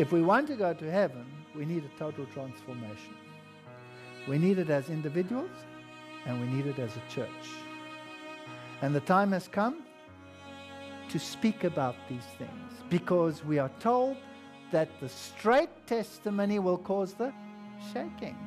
If we want to go to heaven, we need a total transformation. We need it as individuals and we need it as a church. And the time has come to speak about these things because we are told that the straight testimony will cause the shaking.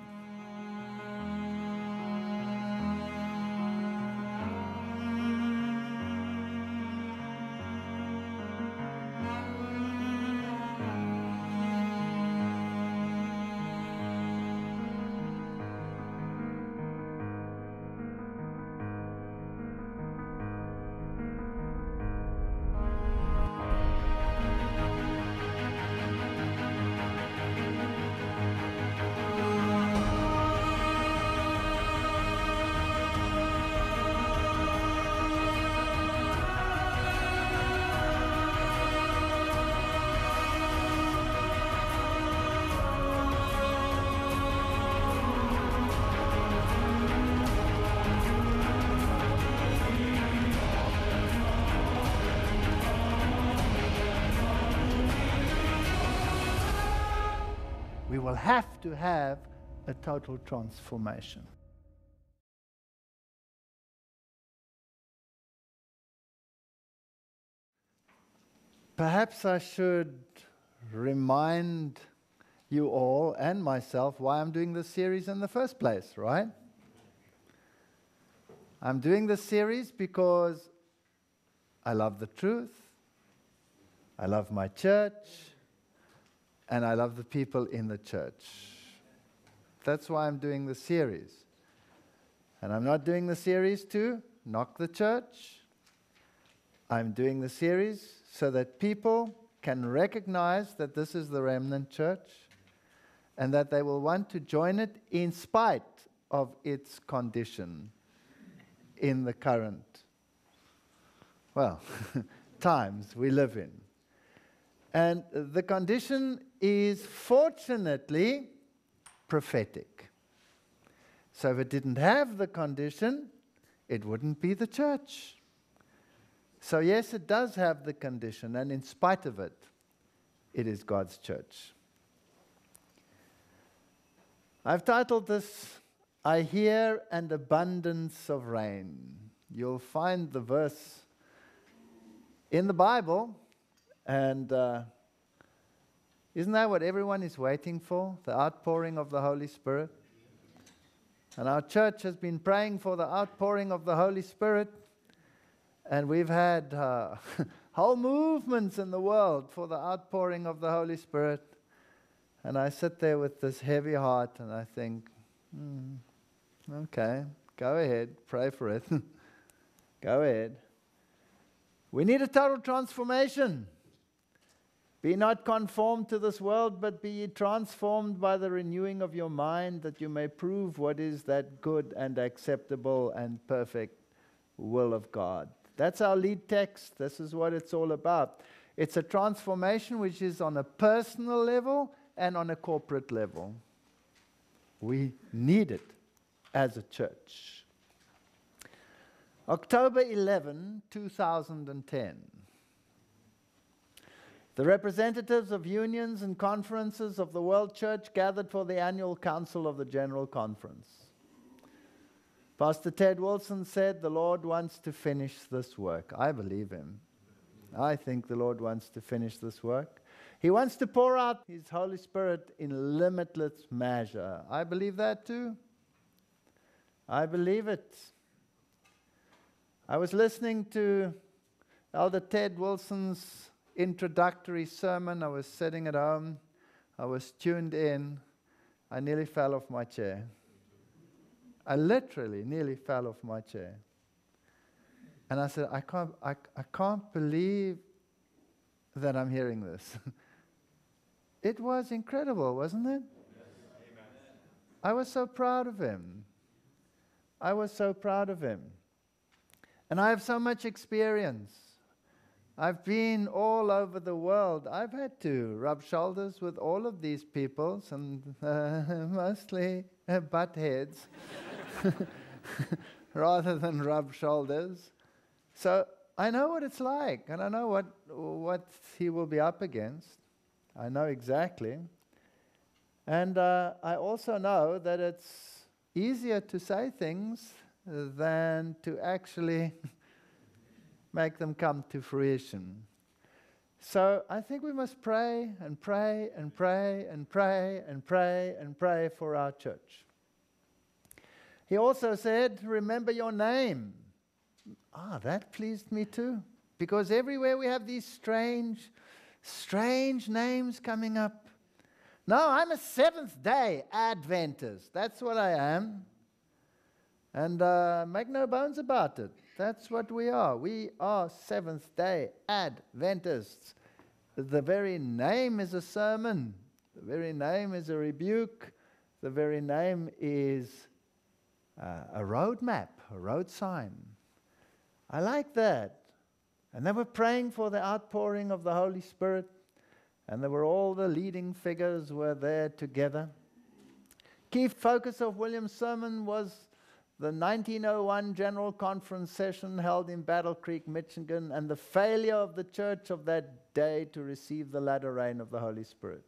To have a total transformation. Perhaps I should remind you all and myself why I'm doing this series in the first place, right? I'm doing this series because I love the truth, I love my church, and I love the people in the church. That's why I'm doing the series. And I'm not doing the series to knock the church. I'm doing the series so that people can recognize that this is the remnant church and that they will want to join it in spite of its condition in the current, well, times we live in. And the condition is fortunately prophetic. So if it didn't have the condition, it wouldn't be the church. So, yes, it does have the condition, and in spite of it, it is God's church. I've titled this, I Hear an Abundance of Rain. You'll find the verse in the Bible, and uh, isn't that what everyone is waiting for? The outpouring of the Holy Spirit? And our church has been praying for the outpouring of the Holy Spirit. And we've had uh, whole movements in the world for the outpouring of the Holy Spirit. And I sit there with this heavy heart and I think, hmm, okay, go ahead, pray for it. go ahead. We need a total transformation. Be not conformed to this world, but be ye transformed by the renewing of your mind, that you may prove what is that good and acceptable and perfect will of God. That's our lead text. This is what it's all about. It's a transformation which is on a personal level and on a corporate level. We need it as a church. October 11, 2010. The representatives of unions and conferences of the World Church gathered for the annual council of the General Conference. Pastor Ted Wilson said, The Lord wants to finish this work. I believe him. I think the Lord wants to finish this work. He wants to pour out His Holy Spirit in limitless measure. I believe that too. I believe it. I was listening to Elder Ted Wilson's introductory sermon. I was sitting at home. I was tuned in. I nearly fell off my chair. I literally nearly fell off my chair. And I said, I can't, I, I can't believe that I'm hearing this. it was incredible, wasn't it? I was so proud of him. I was so proud of him. And I have so much experience. I've been all over the world. I've had to rub shoulders with all of these people, some uh, mostly uh, butt heads, rather than rub shoulders. So I know what it's like, and I know what, what he will be up against. I know exactly. And uh, I also know that it's easier to say things than to actually make them come to fruition. So I think we must pray and pray and pray and pray and pray and pray for our church. He also said, Remember your name. Ah, that pleased me too. Because everywhere we have these strange, strange names coming up. No, I'm a Seventh day Adventist. That's what I am. And uh, make no bones about it. That's what we are. We are Seventh day Adventists. The very name is a sermon, the very name is a rebuke, the very name is uh, a road map, a road sign. I like that. And they were praying for the outpouring of the Holy Spirit, and there were all the leading figures were there together. Key focus of Wilson's sermon was the 1901 General Conference session held in Battle Creek, Michigan, and the failure of the church of that day to receive the latter rain of the Holy Spirit.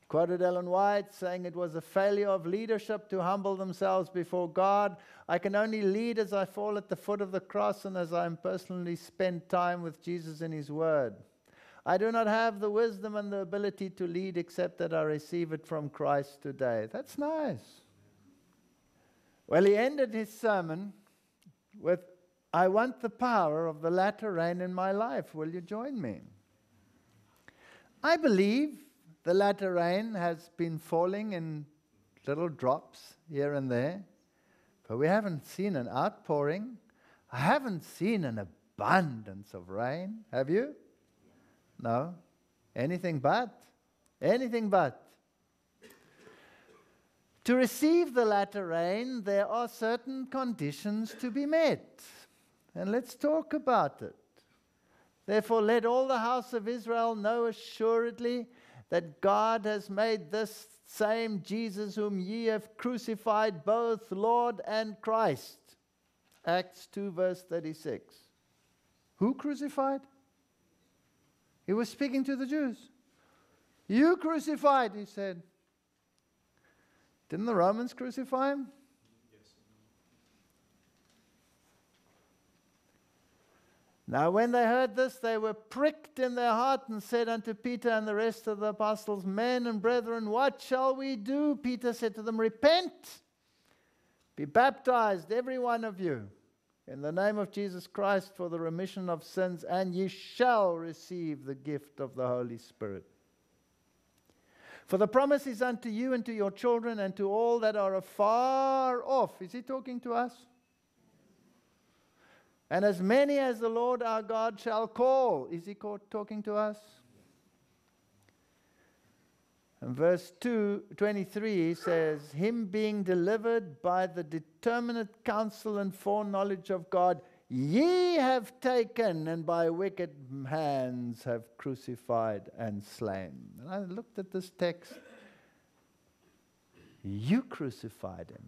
He quoted Ellen White saying it was a failure of leadership to humble themselves before God. I can only lead as I fall at the foot of the cross and as I personally spend time with Jesus in His Word. I do not have the wisdom and the ability to lead except that I receive it from Christ today. That's nice. Well, he ended his sermon with, I want the power of the latter rain in my life. Will you join me? I believe the latter rain has been falling in little drops here and there, but we haven't seen an outpouring. I haven't seen an abundance of rain. Have you? No. Anything but. Anything but. To receive the latter rain, there are certain conditions to be met. And let's talk about it. Therefore, let all the house of Israel know assuredly that God has made this same Jesus, whom ye have crucified, both Lord and Christ. Acts 2, verse 36. Who crucified? He was speaking to the Jews. You crucified, he said. Didn't the Romans crucify him? Now, when they heard this, they were pricked in their heart and said unto Peter and the rest of the apostles, Men and brethren, what shall we do? Peter said to them, Repent, be baptized, every one of you, in the name of Jesus Christ for the remission of sins, and ye shall receive the gift of the Holy Spirit. For the promise is unto you and to your children and to all that are afar off. Is he talking to us? And as many as the Lord our God shall call. Is he talking to us? And verse 2, 23 says, Him being delivered by the determinate counsel and foreknowledge of God, ye have taken and by wicked hands have crucified and slain. And I looked at this text. You crucified him.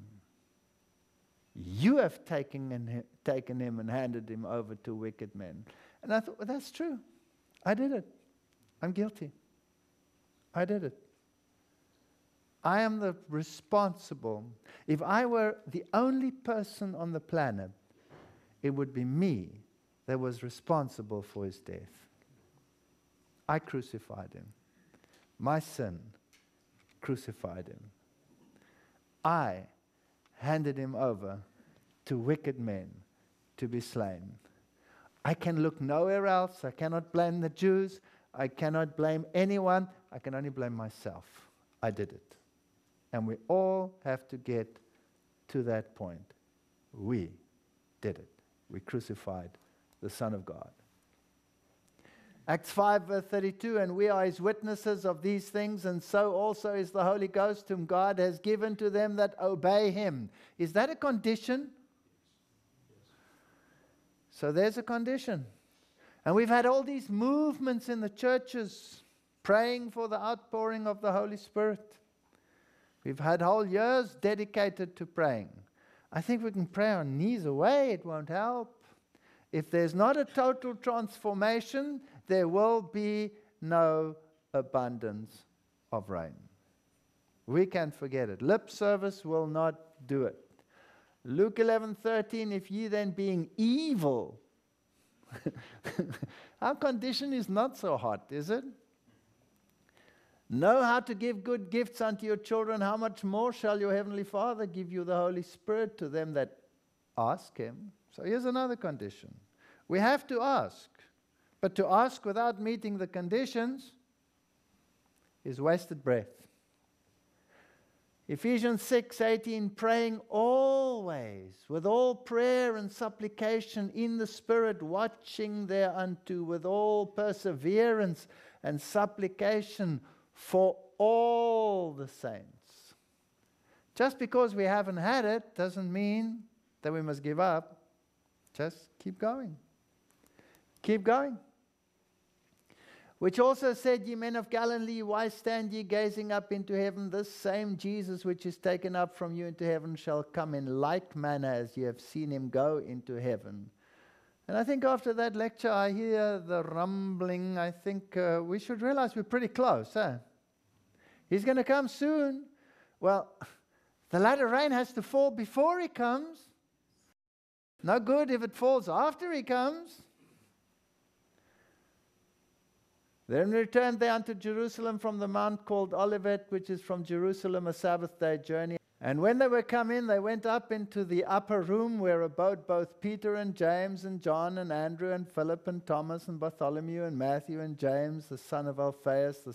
You have taken, and, taken him and handed him over to wicked men. And I thought, well, that's true. I did it. I'm guilty. I did it. I am the responsible. If I were the only person on the planet it would be me that was responsible for his death. I crucified him. My sin crucified him. I handed him over to wicked men to be slain. I can look nowhere else. I cannot blame the Jews. I cannot blame anyone. I can only blame myself. I did it. And we all have to get to that point. We did it we crucified the Son of God. Acts 5, verse 32, and we are his witnesses of these things, and so also is the Holy Ghost, whom God has given to them that obey him. Is that a condition? So there's a condition. And we've had all these movements in the churches praying for the outpouring of the Holy Spirit. We've had whole years dedicated to praying. I think we can pray on knees away, it won't help. If there's not a total transformation, there will be no abundance of rain. We can forget it. Lip service will not do it. Luke 11 13, if ye then being evil, our condition is not so hot, is it? Know how to give good gifts unto your children, how much more shall your heavenly Father give you the Holy Spirit to them that ask him? So here's another condition. We have to ask, but to ask without meeting the conditions is wasted breath. Ephesians 6:18 praying always with all prayer and supplication in the spirit watching thereunto with all perseverance and supplication for all the saints. Just because we haven't had it doesn't mean that we must give up. Just keep going. Keep going. Which also said, Ye men of Galilee, why stand ye gazing up into heaven? This same Jesus which is taken up from you into heaven shall come in like manner as ye have seen him go into heaven. And I think after that lecture, I hear the rumbling. I think uh, we should realize we're pretty close. Huh? He's going to come soon. Well, the latter rain has to fall before he comes. No good if it falls after he comes. Then returned they unto Jerusalem from the mount called Olivet, which is from Jerusalem a Sabbath day journey. And when they were come in, they went up into the upper room where abode both Peter and James and John and Andrew and Philip and Thomas and Bartholomew and Matthew and James, the son of Alphaeus, the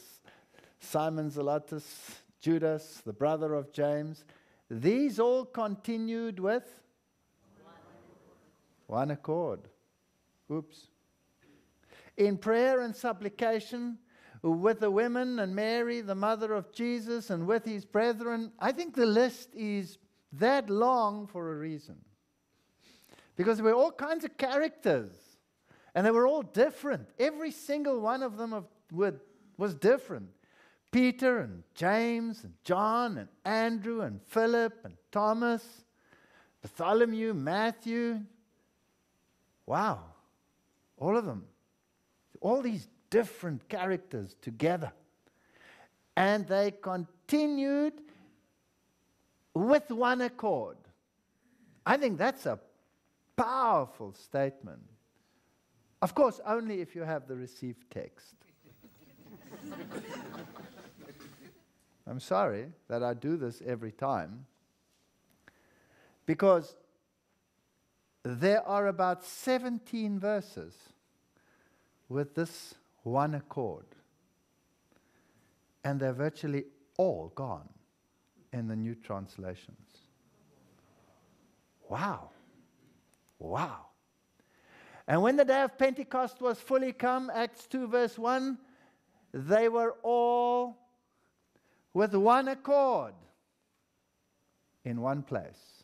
Simon Zelotes, Judas, the brother of James. These all continued with one accord. Oops in prayer and supplication with the women and Mary, the mother of Jesus, and with his brethren. I think the list is that long for a reason. Because there were all kinds of characters, and they were all different. Every single one of them of, was different. Peter and James and John and Andrew and Philip and Thomas, Bartholomew, Matthew. Wow, all of them all these different characters together. And they continued with one accord. I think that's a powerful statement. Of course, only if you have the received text. I'm sorry that I do this every time because there are about 17 verses with this one accord. And they're virtually all gone in the new translations. Wow. Wow. And when the day of Pentecost was fully come, Acts 2, verse 1, they were all with one accord in one place.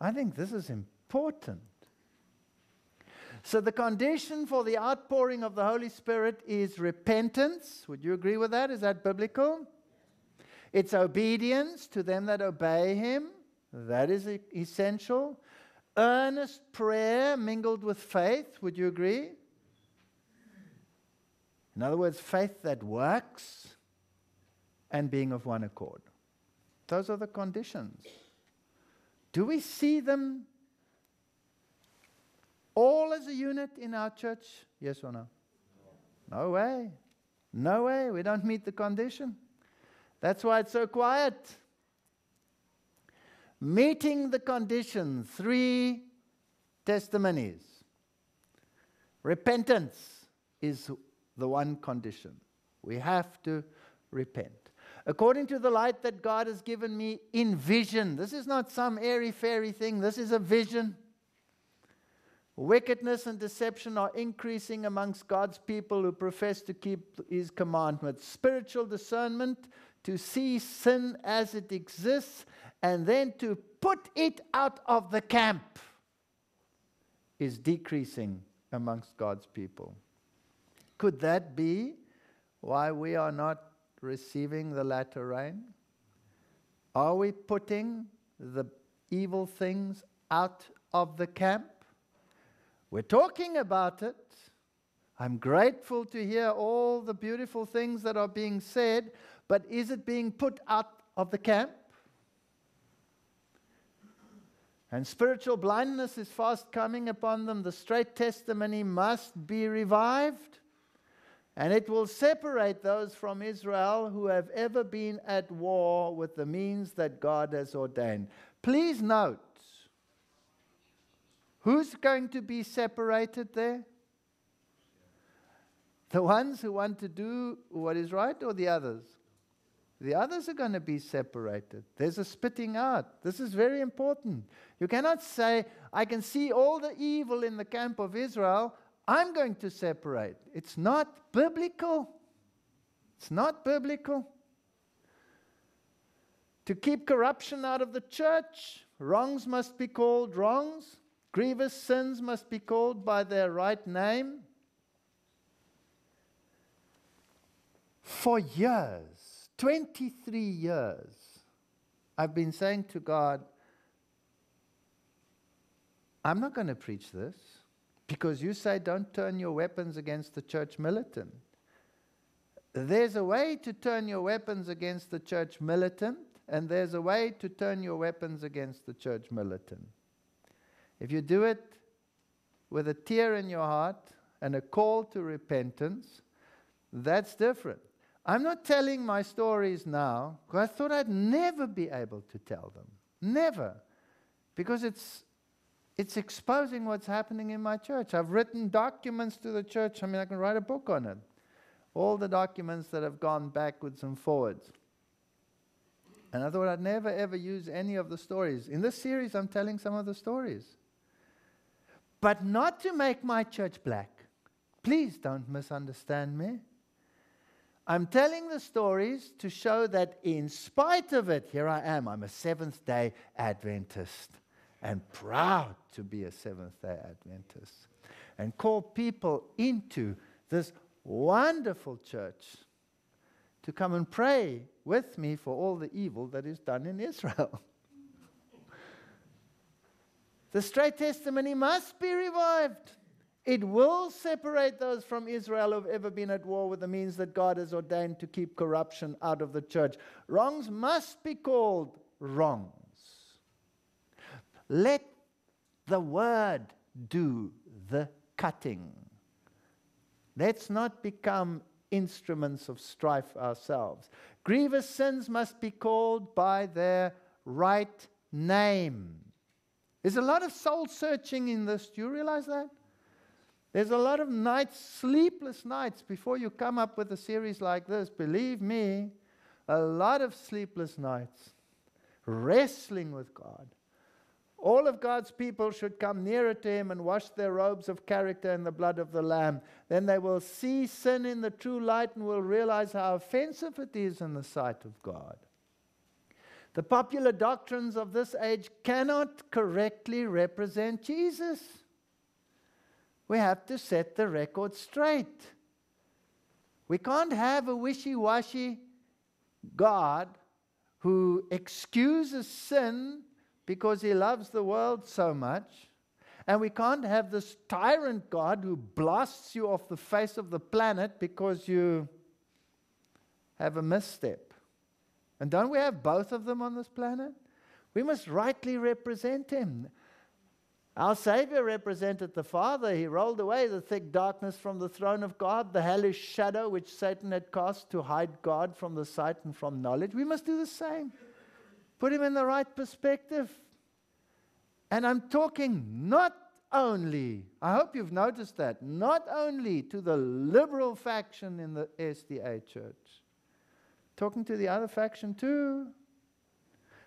I think this is important. So, the condition for the outpouring of the Holy Spirit is repentance. Would you agree with that? Is that biblical? It's obedience to them that obey Him. That is essential. Earnest prayer mingled with faith. Would you agree? In other words, faith that works and being of one accord. Those are the conditions. Do we see them all as a unit in our church? Yes or no? No way. No way. We don't meet the condition. That's why it's so quiet. Meeting the condition, three testimonies. Repentance is the one condition. We have to repent. According to the light that God has given me in vision, this is not some airy fairy thing, this is a vision. Wickedness and deception are increasing amongst God's people who profess to keep His commandments. Spiritual discernment to see sin as it exists and then to put it out of the camp is decreasing amongst God's people. Could that be why we are not receiving the latter rain? Are we putting the evil things out of the camp? We're talking about it. I'm grateful to hear all the beautiful things that are being said, but is it being put out of the camp? And spiritual blindness is fast coming upon them. The straight testimony must be revived. And it will separate those from Israel who have ever been at war with the means that God has ordained. Please note who's going to be separated there? The ones who want to do what is right or the others? The others are going to be separated. There's a spitting out. This is very important. You cannot say, I can see all the evil in the camp of Israel, I'm going to separate. It's not biblical. It's not biblical. To keep corruption out of the church, wrongs must be called wrongs, grievous sins must be called by their right name. For years, 23 years, I've been saying to God, I'm not going to preach this. Because you say, don't turn your weapons against the church militant. There's a way to turn your weapons against the church militant, and there's a way to turn your weapons against the church militant. If you do it with a tear in your heart and a call to repentance, that's different. I'm not telling my stories now because I thought I'd never be able to tell them. Never. Because it's it's exposing what's happening in my church. I've written documents to the church. I mean, I can write a book on it. All the documents that have gone backwards and forwards. And I thought I'd never ever use any of the stories. In this series, I'm telling some of the stories. But not to make my church black. Please don't misunderstand me. I'm telling the stories to show that in spite of it, here I am, I'm a Seventh day Adventist and proud to be a Seventh day Adventist and call people into this wonderful church to come and pray with me for all the evil that is done in Israel. the straight testimony must be revived. It will separate those from Israel who have ever been at war with the means that God has ordained to keep corruption out of the church. Wrongs must be called wrong. Let the word do the cutting. Let's not become instruments of strife ourselves. Grievous sins must be called by their right name. There's a lot of soul searching in this. Do you realize that? There's a lot of nights, sleepless nights, before you come up with a series like this. Believe me, a lot of sleepless nights wrestling with God. All of God's people should come nearer to him and wash their robes of character in the blood of the Lamb. Then they will see sin in the true light and will realize how offensive it is in the sight of God. The popular doctrines of this age cannot correctly represent Jesus. We have to set the record straight. We can't have a wishy washy God who excuses sin because he loves the world so much. And we can't have this tyrant God who blasts you off the face of the planet because you have a misstep. And don't we have both of them on this planet? We must rightly represent him. Our Savior represented the Father. He rolled away the thick darkness from the throne of God, the hellish shadow which Satan had cast to hide God from the sight and from knowledge. We must do the same. Put him in the right perspective. And I'm talking not only, I hope you've noticed that, not only to the liberal faction in the SDA church, talking to the other faction too,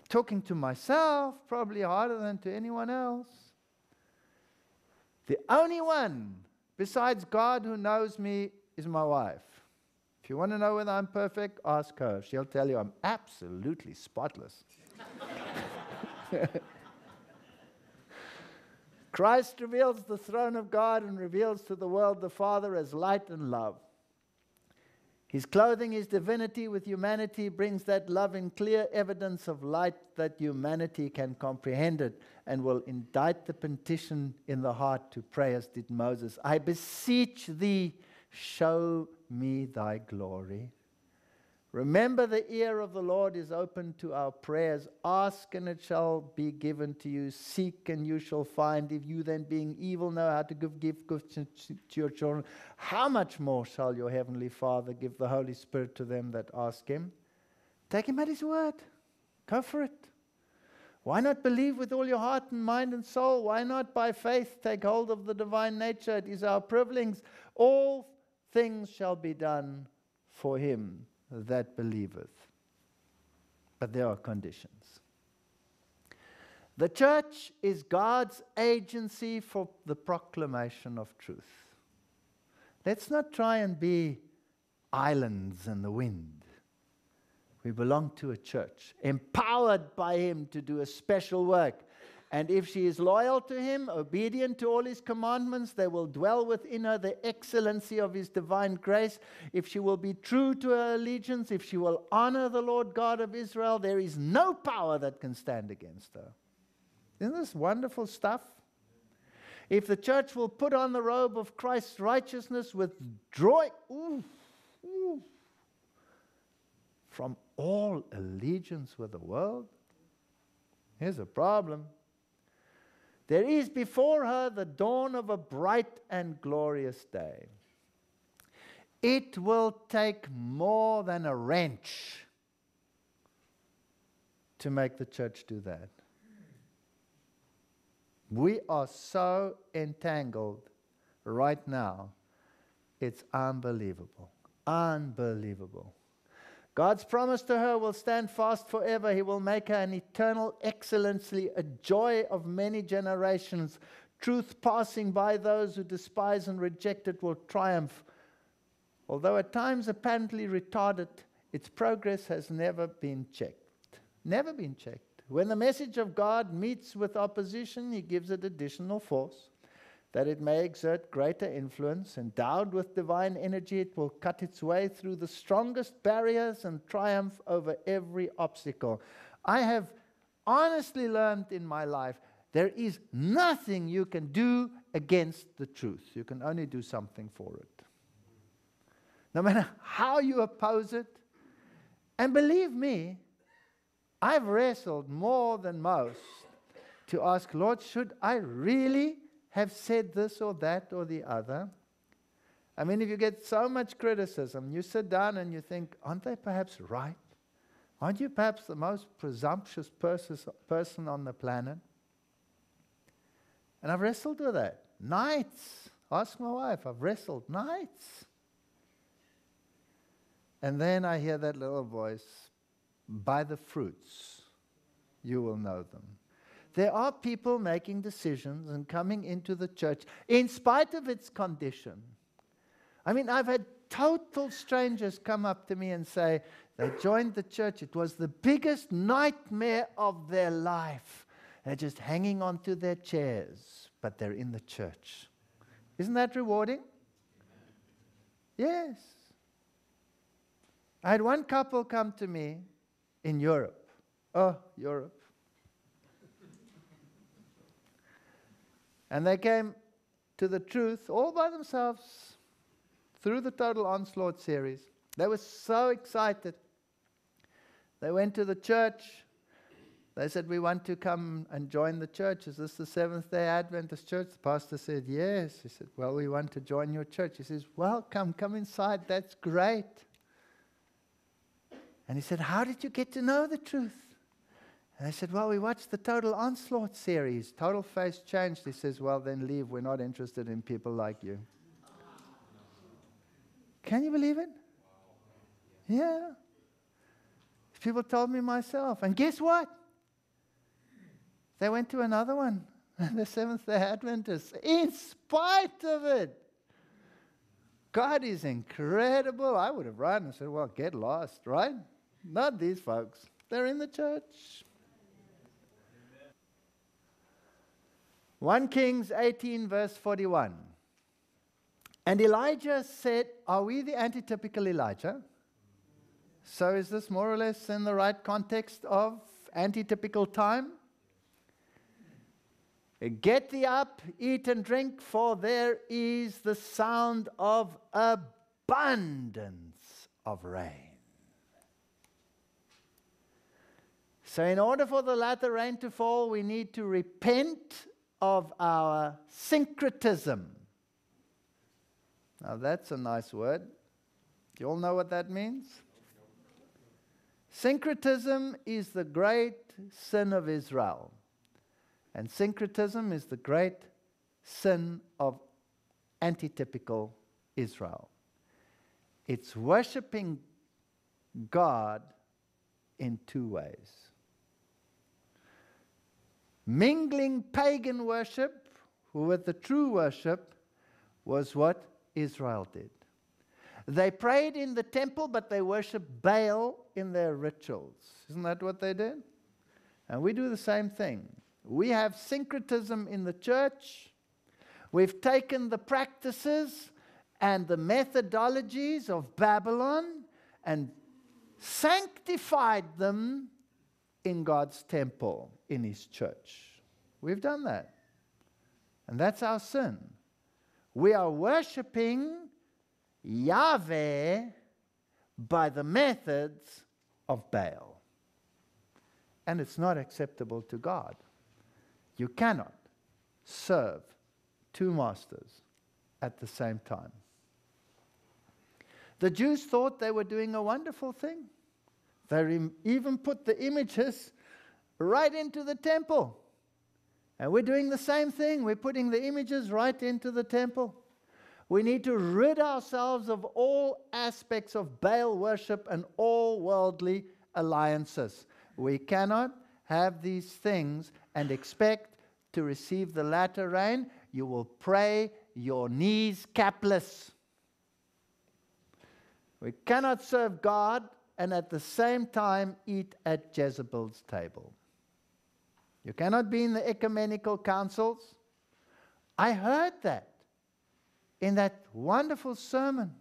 talking to myself, probably harder than to anyone else. The only one besides God who knows me is my wife. If you want to know whether I'm perfect, ask her. She'll tell you I'm absolutely spotless. Christ reveals the throne of God and reveals to the world the Father as light and love. His clothing his divinity with humanity brings that love in clear evidence of light that humanity can comprehend it and will indite the petition in the heart to pray as did Moses. I beseech thee, show me thy glory. Remember, the ear of the Lord is open to our prayers. Ask, and it shall be given to you. Seek, and you shall find. If you then, being evil, know how to give gifts to, to your children, how much more shall your heavenly Father give the Holy Spirit to them that ask Him? Take Him at His word. Go for it. Why not believe with all your heart and mind and soul? Why not by faith take hold of the divine nature? It is our privilege. All things shall be done for Him that believeth. But there are conditions. The church is God's agency for the proclamation of truth. Let's not try and be islands in the wind. We belong to a church, empowered by Him to do a special work and if she is loyal to him, obedient to all his commandments, there will dwell within her the excellency of his divine grace. If she will be true to her allegiance, if she will honor the Lord God of Israel, there is no power that can stand against her. Isn't this wonderful stuff? If the church will put on the robe of Christ's righteousness, withdraw ooh, from all allegiance with the world, here's a problem. There is before her the dawn of a bright and glorious day. It will take more than a wrench to make the church do that. We are so entangled right now, it's unbelievable. Unbelievable. God's promise to her will stand fast forever. He will make her an eternal excellency, a joy of many generations. Truth passing by those who despise and reject it will triumph. Although at times apparently retarded, its progress has never been checked. Never been checked. When the message of God meets with opposition, He gives it additional force that it may exert greater influence. Endowed with divine energy, it will cut its way through the strongest barriers and triumph over every obstacle. I have honestly learned in my life there is nothing you can do against the truth. You can only do something for it. No matter how you oppose it. And believe me, I've wrestled more than most to ask, Lord, should I really have said this or that or the other. I mean, if you get so much criticism, you sit down and you think, aren't they perhaps right? Aren't you perhaps the most presumptuous person on the planet? And I've wrestled with that. Nights. Ask my wife. I've wrestled nights. And then I hear that little voice by the fruits you will know them. There are people making decisions and coming into the church in spite of its condition. I mean, I've had total strangers come up to me and say they joined the church. It was the biggest nightmare of their life. They're just hanging on to their chairs, but they're in the church. Isn't that rewarding? Yes. I had one couple come to me in Europe. Oh, Europe. And they came to the truth all by themselves through the Total Onslaught series. They were so excited. They went to the church. They said, We want to come and join the church. Is this the Seventh day Adventist church? The pastor said, Yes. He said, Well, we want to join your church. He says, Welcome, come inside. That's great. And he said, How did you get to know the truth? And they said, Well, we watched the Total Onslaught series. Total face changed. He says, Well, then leave. We're not interested in people like you. Can you believe it? Yeah. People told me myself. And guess what? They went to another one, the Seventh day Adventists, in spite of it. God is incredible. I would have run and said, Well, get lost, right? Not these folks. They're in the church. 1 Kings 18, verse 41. And Elijah said, Are we the antitypical Elijah? So is this more or less in the right context of antitypical time? Get thee up, eat and drink, for there is the sound of abundance of rain. So, in order for the latter rain to fall, we need to repent of our syncretism. Now, that's a nice word. Do You all know what that means? Syncretism is the great sin of Israel. And syncretism is the great sin of antitypical Israel. It's worshiping God in two ways mingling pagan worship with the true worship was what Israel did. They prayed in the temple, but they worshiped Baal in their rituals. Isn't that what they did? And we do the same thing. We have syncretism in the church. We've taken the practices and the methodologies of Babylon and sanctified them in God's temple, in His church. We've done that. And that's our sin. We are worshiping Yahweh by the methods of Baal. And it's not acceptable to God. You cannot serve two masters at the same time. The Jews thought they were doing a wonderful thing. They even put the images right into the temple. And we're doing the same thing. We're putting the images right into the temple. We need to rid ourselves of all aspects of Baal worship and all worldly alliances. We cannot have these things and expect to receive the latter rain. You will pray your knees capless. We cannot serve God and at the same time eat at Jezebel's table. You cannot be in the ecumenical councils. I heard that in that wonderful sermon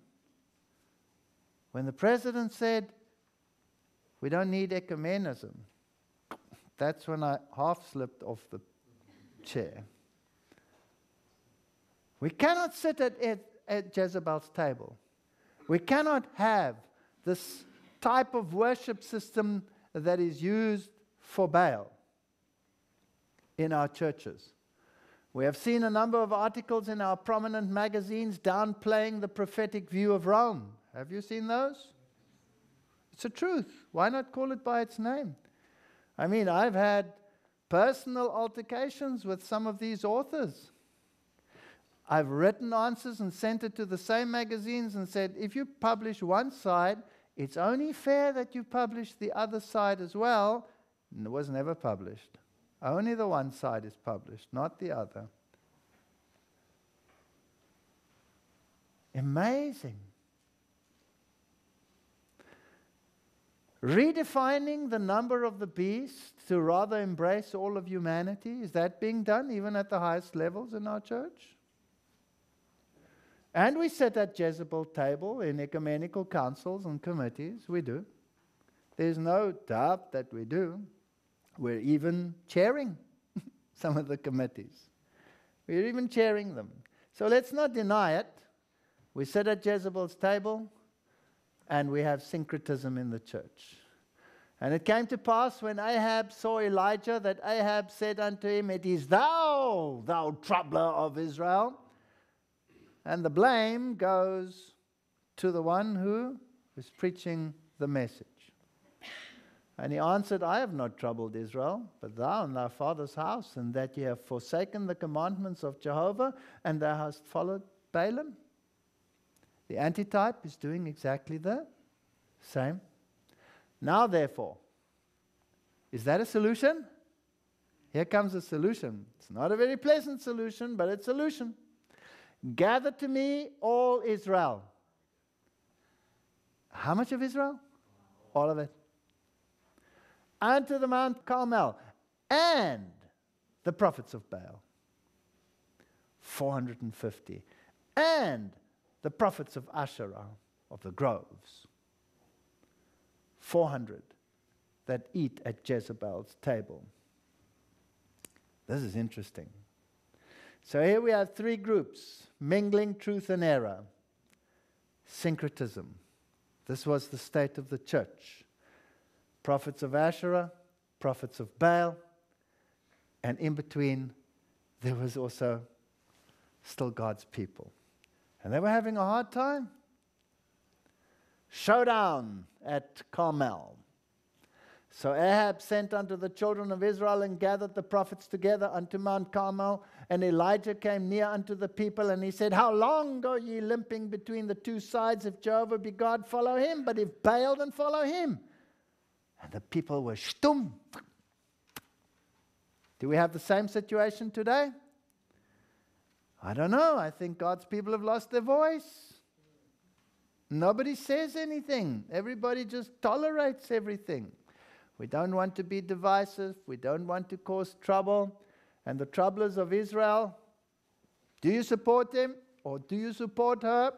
when the president said, We don't need ecumenism. That's when I half slipped off the chair. We cannot sit at, at, at Jezebel's table. We cannot have this type of worship system that is used for Baal in our churches. We have seen a number of articles in our prominent magazines downplaying the prophetic view of Rome. Have you seen those? It's a truth. Why not call it by its name? I mean, I've had personal altercations with some of these authors. I've written answers and sent it to the same magazines and said, if you publish one side, it's only fair that you publish the other side as well. And it was never published. Only the one side is published, not the other. Amazing. Redefining the number of the beast to rather embrace all of humanity, is that being done even at the highest levels in our church? And we sit at Jezebel table in ecumenical councils and committees. We do. There's no doubt that we do. We're even chairing some of the committees. We're even chairing them. So let's not deny it. We sit at Jezebel's table and we have syncretism in the church. And it came to pass when Ahab saw Elijah that Ahab said unto him, It is thou, thou troubler of Israel. And the blame goes to the one who is preaching the message. And he answered, I have not troubled Israel, but thou and thy father's house, and that ye have forsaken the commandments of Jehovah, and thou hast followed Baalim. The antitype is doing exactly the same. Now, therefore, is that a solution? Here comes a solution. It's not a very pleasant solution, but it's a solution. Gather to me all Israel. How much of Israel? All of it unto the Mount Carmel and the prophets of Baal. 450. And the prophets of Asherah, of the groves. 400 that eat at Jezebel's table. This is interesting. So here we have three groups mingling truth and error, syncretism. This was the state of the church. Prophets of Asherah, prophets of Baal, and in between, there was also still God's people. And they were having a hard time. Showdown at Carmel. So Ahab sent unto the children of Israel and gathered the prophets together unto Mount Carmel. And Elijah came near unto the people, and he said, How long go ye limping between the two sides? If Jehovah be God, follow him, but if Baal, then follow him. And the people were stum. Do we have the same situation today? I don't know. I think God's people have lost their voice. Nobody says anything. Everybody just tolerates everything. We don't want to be divisive. We don't want to cause trouble. And the troublers of Israel, do you support them or do you support her?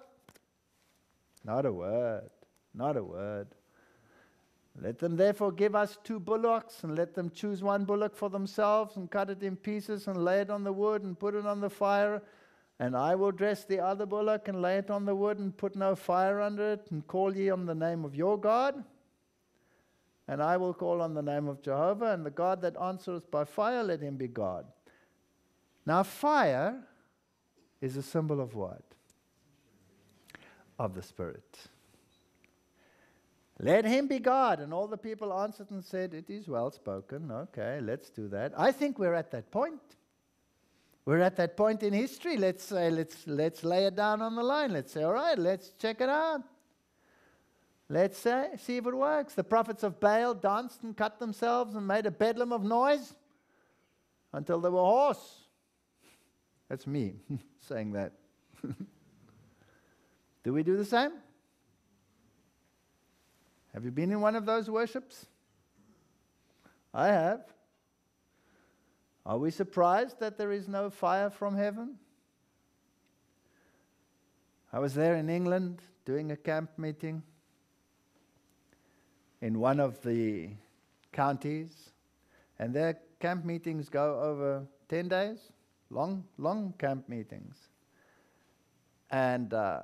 Not a word. Not a word. Let them therefore give us two bullocks, and let them choose one bullock for themselves, and cut it in pieces, and lay it on the wood, and put it on the fire. And I will dress the other bullock, and lay it on the wood, and put no fire under it, and call ye on the name of your God. And I will call on the name of Jehovah, and the God that answers by fire, let him be God. Now, fire is a symbol of what? Of the Spirit. Let him be God. And all the people answered and said, It is well spoken. Okay, let's do that. I think we're at that point. We're at that point in history. Let's say, let's, let's lay it down on the line. Let's say, all right, let's check it out. Let's say, see if it works. The prophets of Baal danced and cut themselves and made a bedlam of noise until they were hoarse. That's me saying that. do we do the same? Have you been in one of those worships? I have. Are we surprised that there is no fire from heaven? I was there in England doing a camp meeting in one of the counties, and their camp meetings go over 10 days, long, long camp meetings. And uh,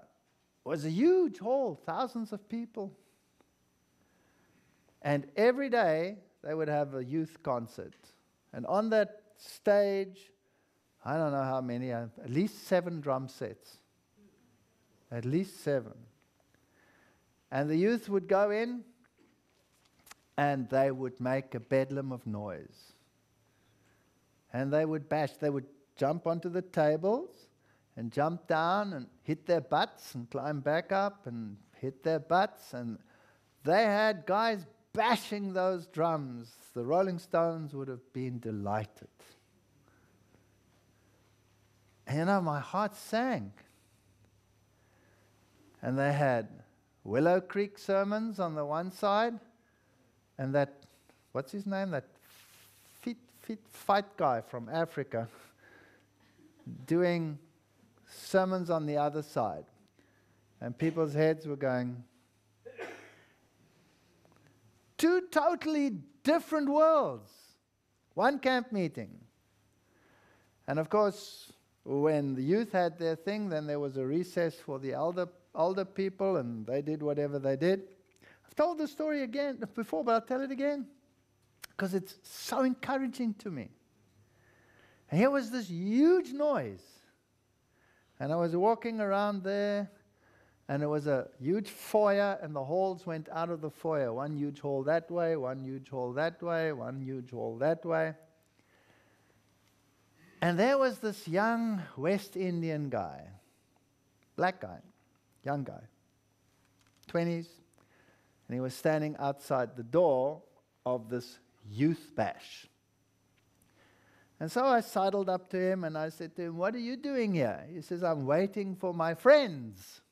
it was a huge hall, thousands of people. And every day they would have a youth concert. And on that stage, I don't know how many, uh, at least seven drum sets. At least seven. And the youth would go in and they would make a bedlam of noise. And they would bash, they would jump onto the tables and jump down and hit their butts and climb back up and hit their butts. And they had guys bashing those drums, the Rolling Stones would have been delighted. And you know, my heart sank. And they had Willow Creek sermons on the one side, and that, what's his name? That fit, fit fight guy from Africa doing sermons on the other side. And people's heads were going, Two totally different worlds. One camp meeting. And of course, when the youth had their thing, then there was a recess for the elder, older people, and they did whatever they did. I've told the story again before, but I'll tell it again because it's so encouraging to me. And here was this huge noise. And I was walking around there and it was a huge foyer, and the halls went out of the foyer. One huge hall that way, one huge hall that way, one huge hall that way. And there was this young West Indian guy, black guy, young guy, 20s, and he was standing outside the door of this youth bash. And so I sidled up to him and I said to him, What are you doing here? He says, I'm waiting for my friends.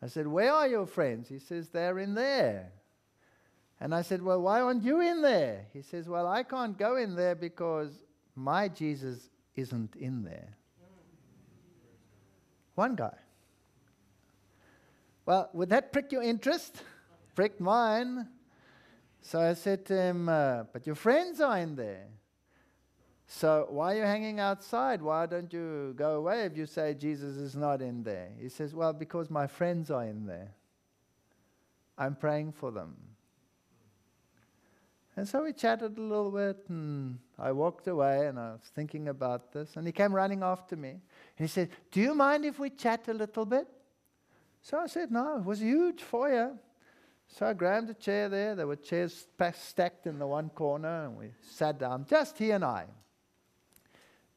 I said, Where are your friends? He says, They're in there. And I said, Well, why aren't you in there? He says, Well, I can't go in there because my Jesus isn't in there. One guy. Well, would that prick your interest? Pricked mine. So I said to him, uh, But your friends are in there. So why are you hanging outside? Why don't you go away if you say Jesus is not in there? He says, Well, because my friends are in there. I'm praying for them. And so we chatted a little bit, and I walked away, and I was thinking about this. And he came running after me. And he said, Do you mind if we chat a little bit? So I said, No, it was a huge foyer. So I grabbed a chair there. There were chairs stacked in the one corner, and we sat down, just he and I.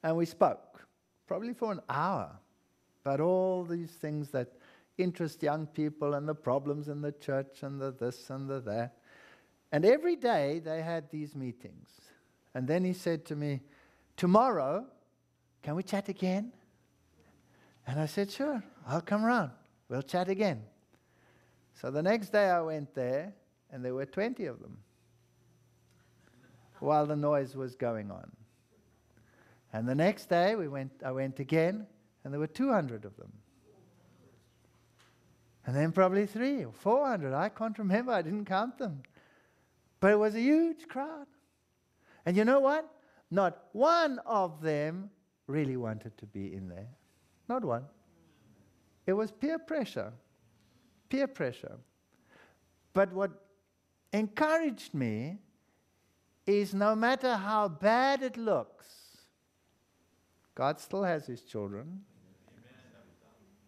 And we spoke, probably for an hour, about all these things that interest young people and the problems in the church and the this and the that. And every day they had these meetings. And then he said to me, Tomorrow, can we chat again? And I said, Sure, I'll come around. We'll chat again. So the next day I went there, and there were 20 of them while the noise was going on. And the next day we went, I went again, and there were 200 of them. And then probably three or 400. I can't remember, I didn't count them. But it was a huge crowd. And you know what? Not one of them really wanted to be in there. Not one. It was peer pressure. Peer pressure. But what encouraged me is no matter how bad it looks, God still has his children.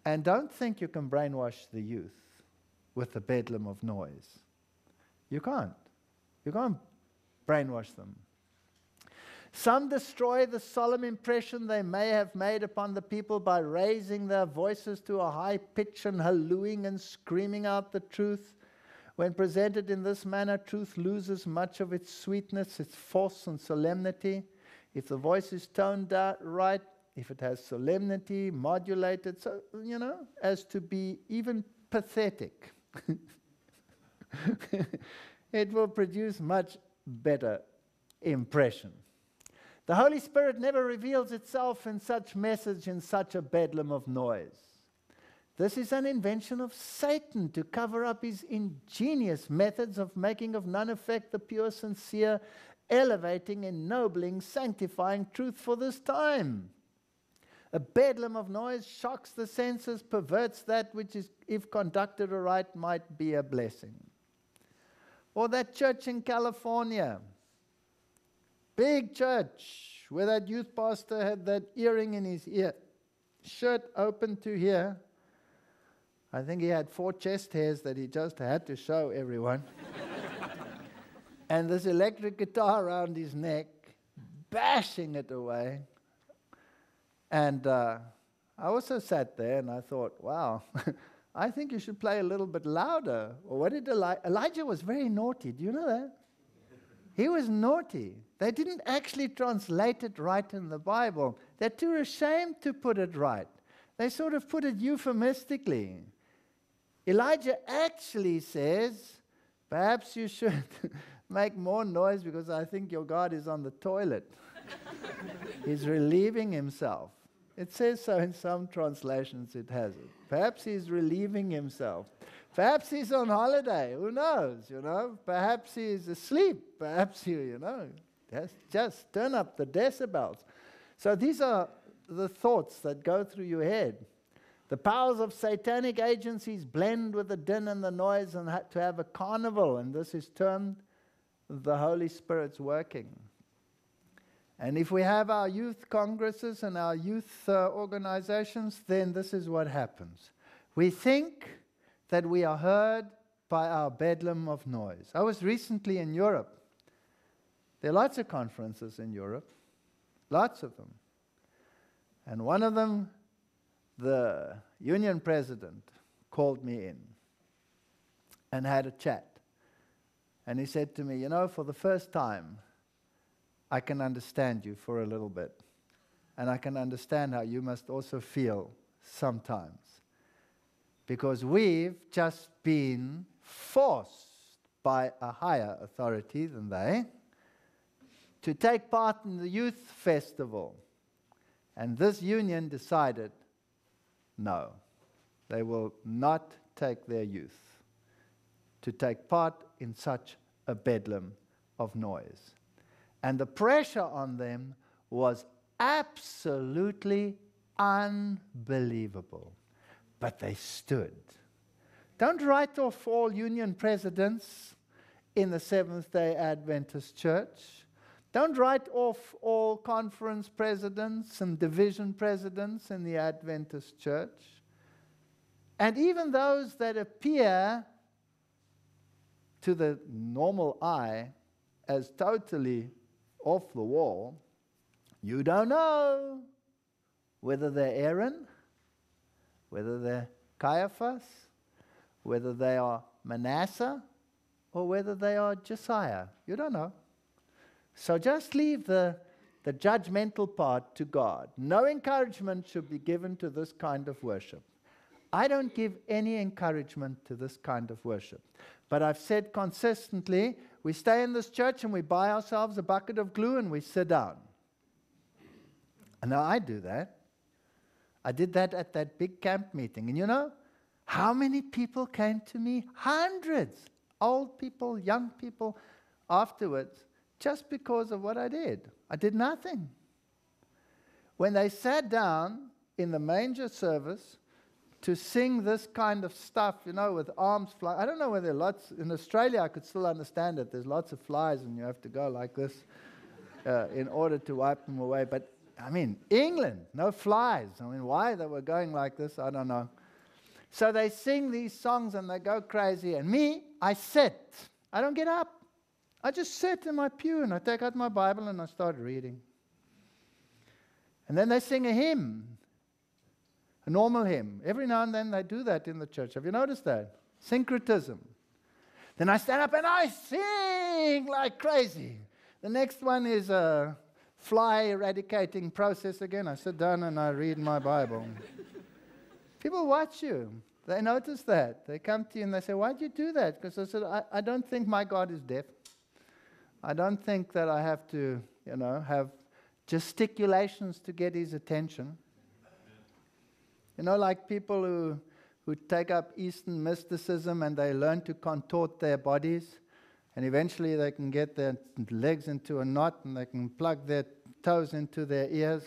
And don't think you can brainwash the youth with the bedlam of noise. You can't. You can't brainwash them. Some destroy the solemn impression they may have made upon the people by raising their voices to a high pitch and hallooing and screaming out the truth. When presented in this manner, truth loses much of its sweetness, its force and solemnity. If the voice is toned out right, if it has solemnity, modulated, so, you know, as to be even pathetic. it will produce much better impression. The Holy Spirit never reveals itself in such message in such a bedlam of noise. This is an invention of Satan to cover up his ingenious methods of making of none effect the pure, sincere, elevating, ennobling, sanctifying truth for this time. A bedlam of noise shocks the senses, perverts that which is, if conducted aright, might be a blessing. Or that church in California, big church, where that youth pastor had that earring in his ear, shirt open to here. I think he had four chest hairs that he just had to show everyone. and this electric guitar around his neck, bashing it away. And uh, I also sat there and I thought, wow, I think you should play a little bit louder. Or what did Eli- Elijah was very naughty. Do you know that? He was naughty. They didn't actually translate it right in the Bible. They're too ashamed to put it right. They sort of put it euphemistically. Elijah actually says, perhaps you should make more noise because I think your God is on the toilet. He's relieving himself. It says so in some translations, it has it. Perhaps he's relieving himself. Perhaps he's on holiday. Who knows, you know? Perhaps he's asleep. Perhaps he, you know, just, just turn up the decibels. So these are the thoughts that go through your head. The powers of satanic agencies blend with the din and the noise and to have a carnival, and this is termed the Holy Spirit's working. And if we have our youth congresses and our youth uh, organizations, then this is what happens. We think that we are heard by our bedlam of noise. I was recently in Europe. There are lots of conferences in Europe, lots of them. And one of them, the union president called me in and had a chat. And he said to me, You know, for the first time, I can understand you for a little bit. And I can understand how you must also feel sometimes. Because we've just been forced by a higher authority than they to take part in the youth festival. And this union decided no, they will not take their youth to take part in such a bedlam of noise. And the pressure on them was absolutely unbelievable. But they stood. Don't write off all union presidents in the Seventh day Adventist Church. Don't write off all conference presidents and division presidents in the Adventist Church. And even those that appear to the normal eye as totally off the wall, you don't know whether they're Aaron, whether they're Caiaphas, whether they are Manasseh, or whether they are Josiah. You don't know. So just leave the, the judgmental part to God. No encouragement should be given to this kind of worship. I don't give any encouragement to this kind of worship. But I've said consistently we stay in this church and we buy ourselves a bucket of glue and we sit down. And now I do that. I did that at that big camp meeting. And you know how many people came to me? Hundreds. Old people, young people afterwards, just because of what I did. I did nothing. When they sat down in the manger service, to sing this kind of stuff, you know, with arms flying. I don't know whether lots in Australia. I could still understand it. There's lots of flies, and you have to go like this uh, in order to wipe them away. But I mean, England, no flies. I mean, why they were going like this, I don't know. So they sing these songs and they go crazy. And me, I sit. I don't get up. I just sit in my pew and I take out my Bible and I start reading. And then they sing a hymn a normal hymn. Every now and then they do that in the church. Have you noticed that? Syncretism. Then I stand up and I sing like crazy. The next one is a fly eradicating process again. I sit down and I read my Bible. People watch you. They notice that. They come to you and they say, Why'd you do that? Because I said, I, I don't think my God is deaf. I don't think that I have to, you know, have gesticulations to get his attention. You know, like people who, who take up Eastern mysticism and they learn to contort their bodies, and eventually they can get their legs into a knot and they can plug their toes into their ears.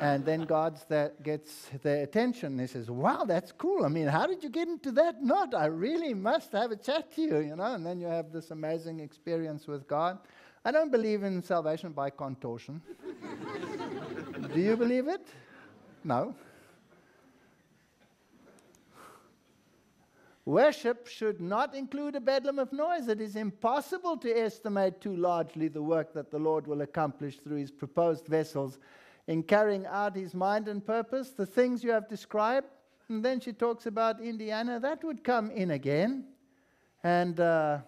and then God gets their attention. He says, Wow, that's cool. I mean, how did you get into that knot? I really must have a chat to you, you know. And then you have this amazing experience with God. I don't believe in salvation by contortion. Do you believe it? No. Worship should not include a bedlam of noise. It is impossible to estimate too largely the work that the Lord will accomplish through his proposed vessels in carrying out his mind and purpose. The things you have described, and then she talks about Indiana, that would come in again. And uh,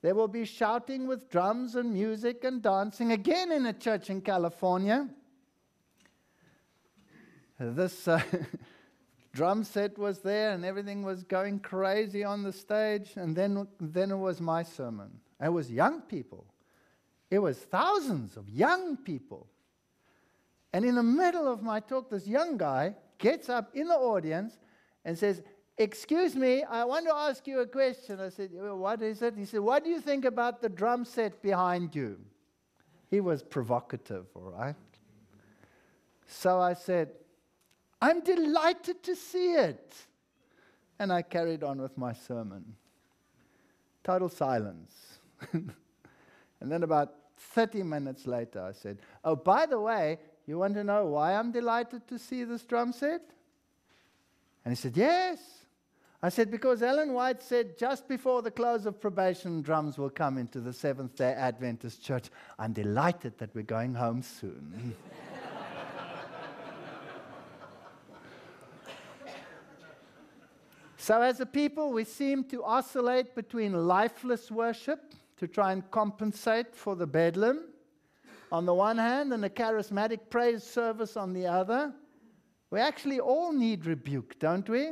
there will be shouting with drums and music and dancing again in a church in California. This. Uh, drum set was there and everything was going crazy on the stage. And then, then it was my sermon. It was young people. It was thousands of young people. And in the middle of my talk, this young guy gets up in the audience and says, Excuse me, I want to ask you a question. I said, What is it? He said, What do you think about the drum set behind you? He was provocative, all right? So I said, I'm delighted to see it. And I carried on with my sermon. Total silence. and then about 30 minutes later, I said, Oh, by the way, you want to know why I'm delighted to see this drum set? And he said, Yes. I said, Because Ellen White said just before the close of probation, drums will come into the Seventh day Adventist church. I'm delighted that we're going home soon. So, as a people, we seem to oscillate between lifeless worship to try and compensate for the bedlam on the one hand and a charismatic praise service on the other. We actually all need rebuke, don't we?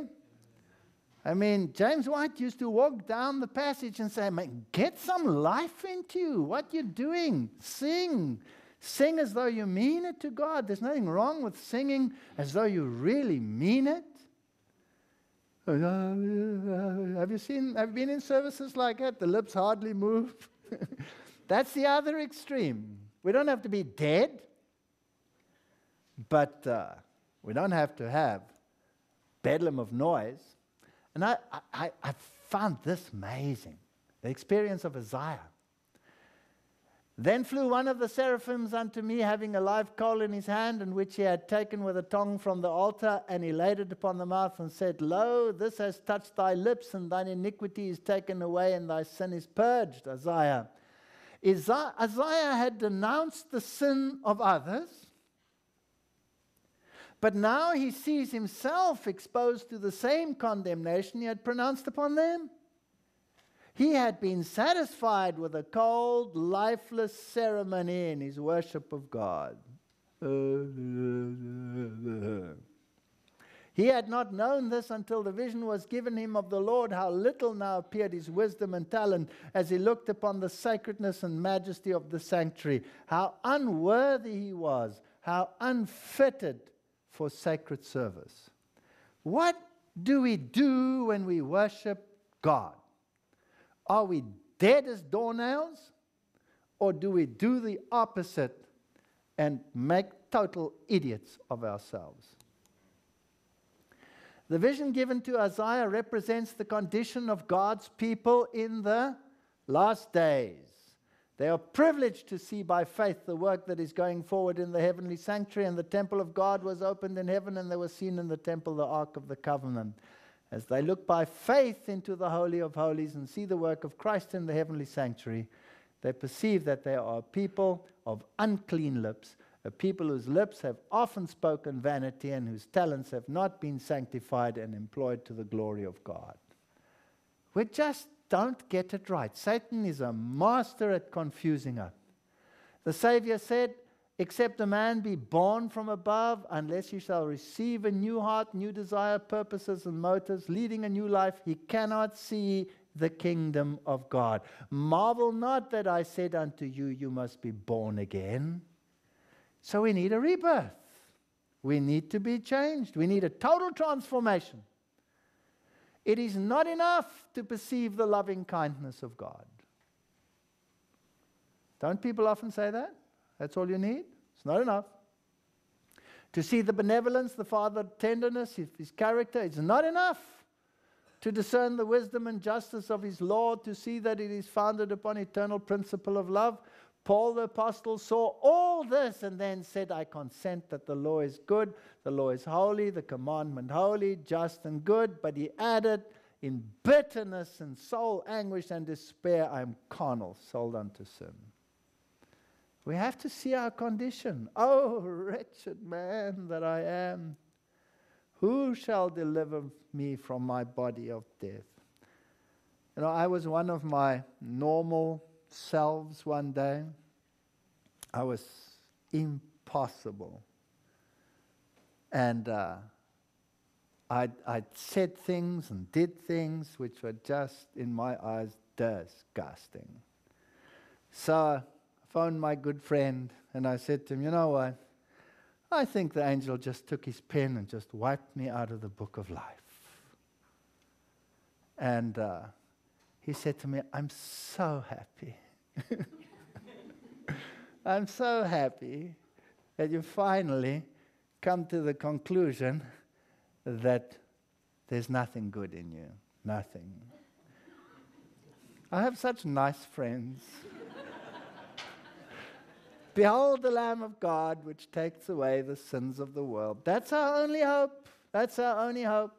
I mean, James White used to walk down the passage and say, Man, get some life into you. What you're doing, sing. Sing as though you mean it to God. There's nothing wrong with singing as though you really mean it. Have you seen, have you been in services like that? The lips hardly move. That's the other extreme. We don't have to be dead, but uh, we don't have to have bedlam of noise. And I, I, I found this amazing the experience of Isaiah. Then flew one of the seraphims unto me, having a live coal in his hand, and which he had taken with a tongue from the altar, and he laid it upon the mouth, and said, Lo, this has touched thy lips, and thine iniquity is taken away, and thy sin is purged. Isaiah. Isaiah had denounced the sin of others, but now he sees himself exposed to the same condemnation he had pronounced upon them. He had been satisfied with a cold, lifeless ceremony in his worship of God. He had not known this until the vision was given him of the Lord, how little now appeared his wisdom and talent as he looked upon the sacredness and majesty of the sanctuary, how unworthy he was, how unfitted for sacred service. What do we do when we worship God? Are we dead as doornails? Or do we do the opposite and make total idiots of ourselves? The vision given to Isaiah represents the condition of God's people in the last days. They are privileged to see by faith the work that is going forward in the heavenly sanctuary, and the temple of God was opened in heaven, and they were seen in the temple the ark of the covenant. As they look by faith into the Holy of Holies and see the work of Christ in the heavenly sanctuary, they perceive that they are a people of unclean lips, a people whose lips have often spoken vanity and whose talents have not been sanctified and employed to the glory of God. We just don't get it right. Satan is a master at confusing us. The Savior said, Except a man be born from above, unless he shall receive a new heart, new desire, purposes, and motives, leading a new life, he cannot see the kingdom of God. Marvel not that I said unto you, You must be born again. So we need a rebirth. We need to be changed. We need a total transformation. It is not enough to perceive the loving kindness of God. Don't people often say that? That's all you need? It's not enough. To see the benevolence, the Father tenderness, his, character, it's not enough. To discern the wisdom and justice of his law, to see that it is founded upon eternal principle of love. Paul the apostle saw all this and then said, I consent that the law is good, the law is holy, the commandment holy, just and good. But he added, in bitterness and soul anguish and despair, I am carnal, sold unto sin. We have to see our condition. Oh, wretched man that I am. Who shall deliver me from my body of death? You know, I was one of my normal selves one day. I was impossible. And uh, I'd, I'd said things and did things which were just, in my eyes, disgusting. So phoned my good friend and I said to him, You know what? I think the angel just took his pen and just wiped me out of the book of life. And uh, he said to me, I'm so happy. I'm so happy that you finally come to the conclusion that there's nothing good in you. Nothing. I have such nice friends. Behold the Lamb of God, which takes away the sins of the world. That's our only hope. That's our only hope.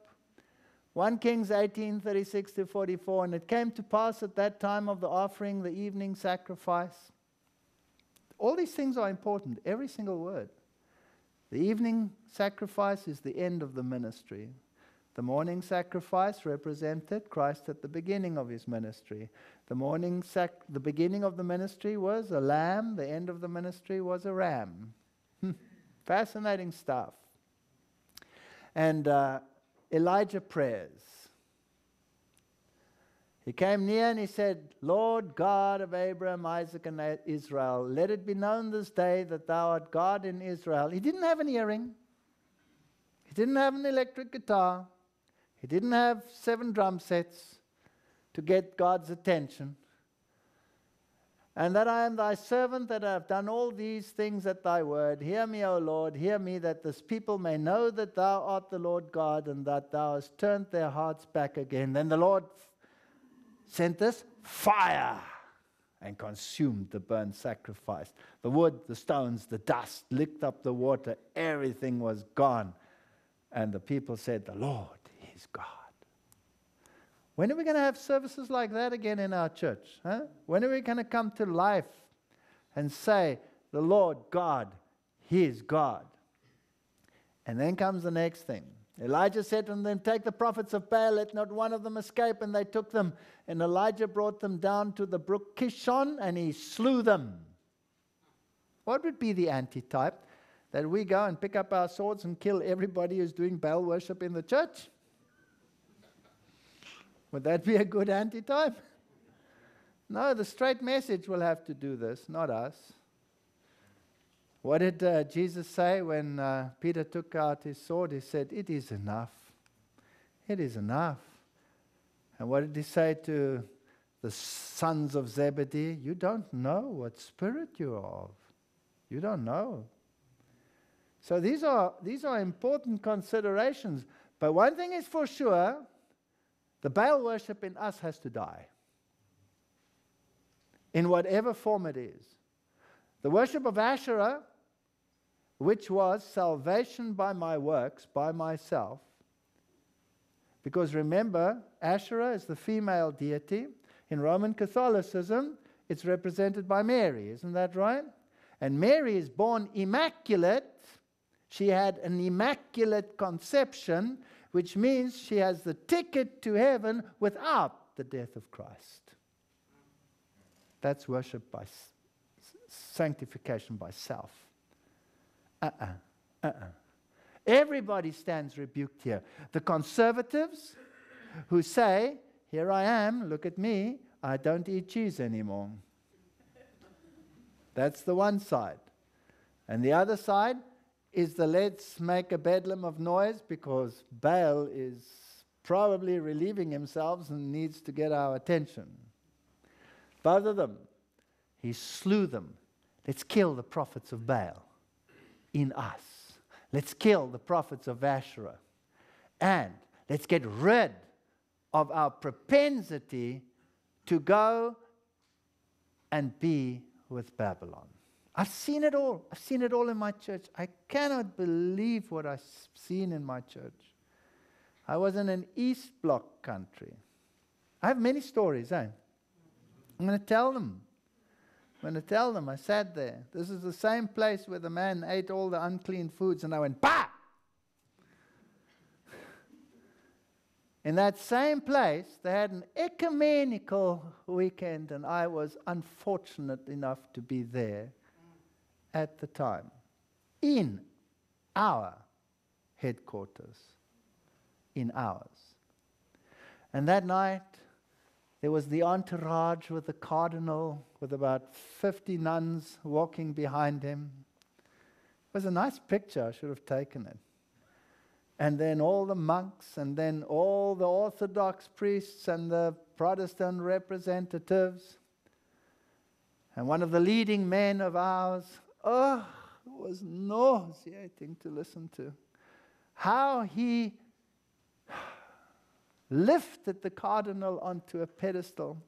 1 Kings 18 36 to 44. And it came to pass at that time of the offering, the evening sacrifice. All these things are important, every single word. The evening sacrifice is the end of the ministry. The morning sacrifice represented Christ at the beginning of his ministry. The morning sac- the beginning of the ministry was a lamb, the end of the ministry was a ram. Fascinating stuff. And uh, Elijah prayers. He came near and he said, Lord God of Abraham, Isaac, and Israel, let it be known this day that thou art God in Israel. He didn't have an earring, he didn't have an electric guitar, He didn't have seven drum sets to get God's attention. And that I am thy servant, that I have done all these things at thy word. Hear me, O Lord, hear me, that this people may know that thou art the Lord God, and that thou hast turned their hearts back again. Then the Lord sent this fire and consumed the burnt sacrifice. The wood, the stones, the dust licked up the water, everything was gone. And the people said, The Lord God. When are we going to have services like that again in our church? Huh? When are we going to come to life and say, The Lord God, He is God? And then comes the next thing. Elijah said to them, Take the prophets of Baal, let not one of them escape. And they took them. And Elijah brought them down to the brook Kishon, and he slew them. What would be the antitype? That we go and pick up our swords and kill everybody who's doing Baal worship in the church? Would that be a good antitype? No, the straight message will have to do this, not us. What did uh, Jesus say when uh, Peter took out his sword? He said, It is enough. It is enough. And what did he say to the sons of Zebedee? You don't know what spirit you're of. You don't know. So these are, these are important considerations. But one thing is for sure the Baal worship in us has to die, in whatever form it is. The worship of Asherah, which was salvation by my works, by myself, because remember, Asherah is the female deity. In Roman Catholicism, it's represented by Mary, isn't that right? And Mary is born immaculate. She had an immaculate conception which means she has the ticket to heaven without the death of Christ. That's worship by sanctification by self. Uh uh-uh, uh. Uh-uh. Everybody stands rebuked here. The conservatives who say, Here I am, look at me, I don't eat cheese anymore. That's the one side. And the other side, is the let's make a bedlam of noise because Baal is probably relieving himself and needs to get our attention. Both of them, he slew them. Let's kill the prophets of Baal in us. Let's kill the prophets of Asherah. And let's get rid of our propensity to go and be with Babylon. I've seen it all. I've seen it all in my church. I cannot believe what I've seen in my church. I was in an East Bloc country. I have many stories, eh? I'm going to tell them. I'm going to tell them. I sat there. This is the same place where the man ate all the unclean foods, and I went, bah! In that same place, they had an ecumenical weekend, and I was unfortunate enough to be there at the time in our headquarters, in ours. And that night, there was the entourage with the cardinal, with about 50 nuns walking behind him. It was a nice picture, I should have taken it. And then all the monks, and then all the Orthodox priests and the Protestant representatives. And one of the leading men of ours oh, it was nauseating to listen to. How he lifted the cardinal onto a pedestal.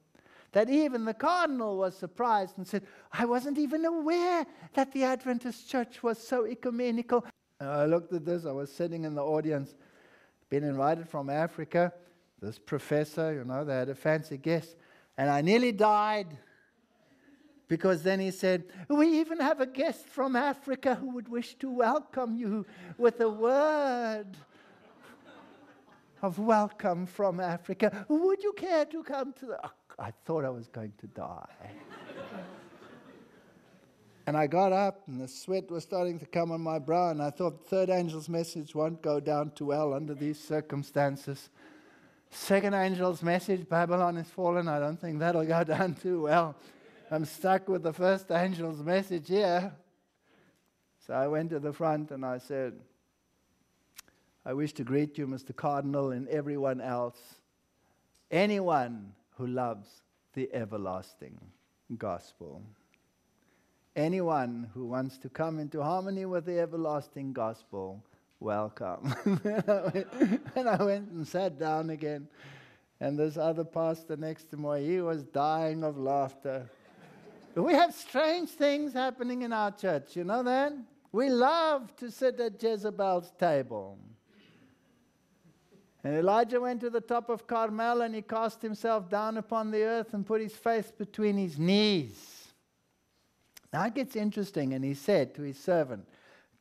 That even the cardinal was surprised and said, I wasn't even aware that the Adventist church was so ecumenical. And I looked at this, I was sitting in the audience, been invited from Africa. This professor, you know, they had a fancy guest, and I nearly died because then he said, We even have a guest from Africa who would wish to welcome you with a word of welcome from Africa. Would you care to come to the. Oh, I thought I was going to die. and I got up, and the sweat was starting to come on my brow, and I thought, third angel's message won't go down too well under these circumstances. Second angel's message, Babylon is fallen. I don't think that'll go down too well. I'm stuck with the first angel's message here. So I went to the front and I said, I wish to greet you, Mr. Cardinal, and everyone else. Anyone who loves the everlasting gospel. Anyone who wants to come into harmony with the everlasting gospel, welcome. and I went and sat down again, and this other pastor next to me, he was dying of laughter. We have strange things happening in our church, you know that? We love to sit at Jezebel's table. And Elijah went to the top of Carmel and he cast himself down upon the earth and put his face between his knees. Now it gets interesting, and he said to his servant,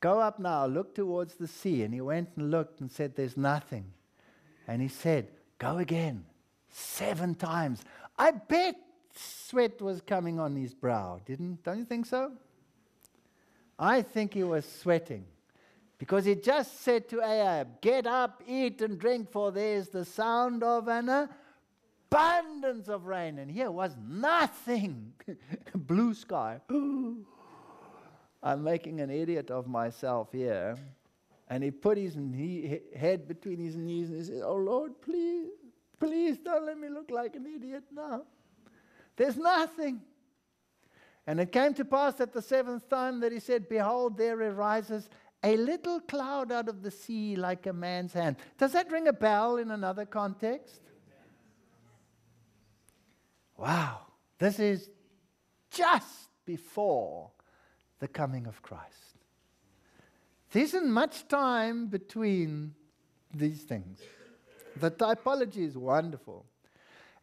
Go up now, look towards the sea. And he went and looked and said, There's nothing. And he said, Go again, seven times. I bet sweat was coming on his brow, didn't? Don't you think so? I think he was sweating. Because he just said to Ahab, Get up, eat, and drink, for there's the sound of an abundance of rain. And here was nothing. Blue sky. I'm making an idiot of myself here. And he put his knee, head between his knees and he said, Oh Lord, please, please don't let me look like an idiot now. There's nothing. And it came to pass at the seventh time that he said, Behold, there arises a little cloud out of the sea like a man's hand. Does that ring a bell in another context? Wow, this is just before the coming of Christ. There isn't much time between these things. The typology is wonderful.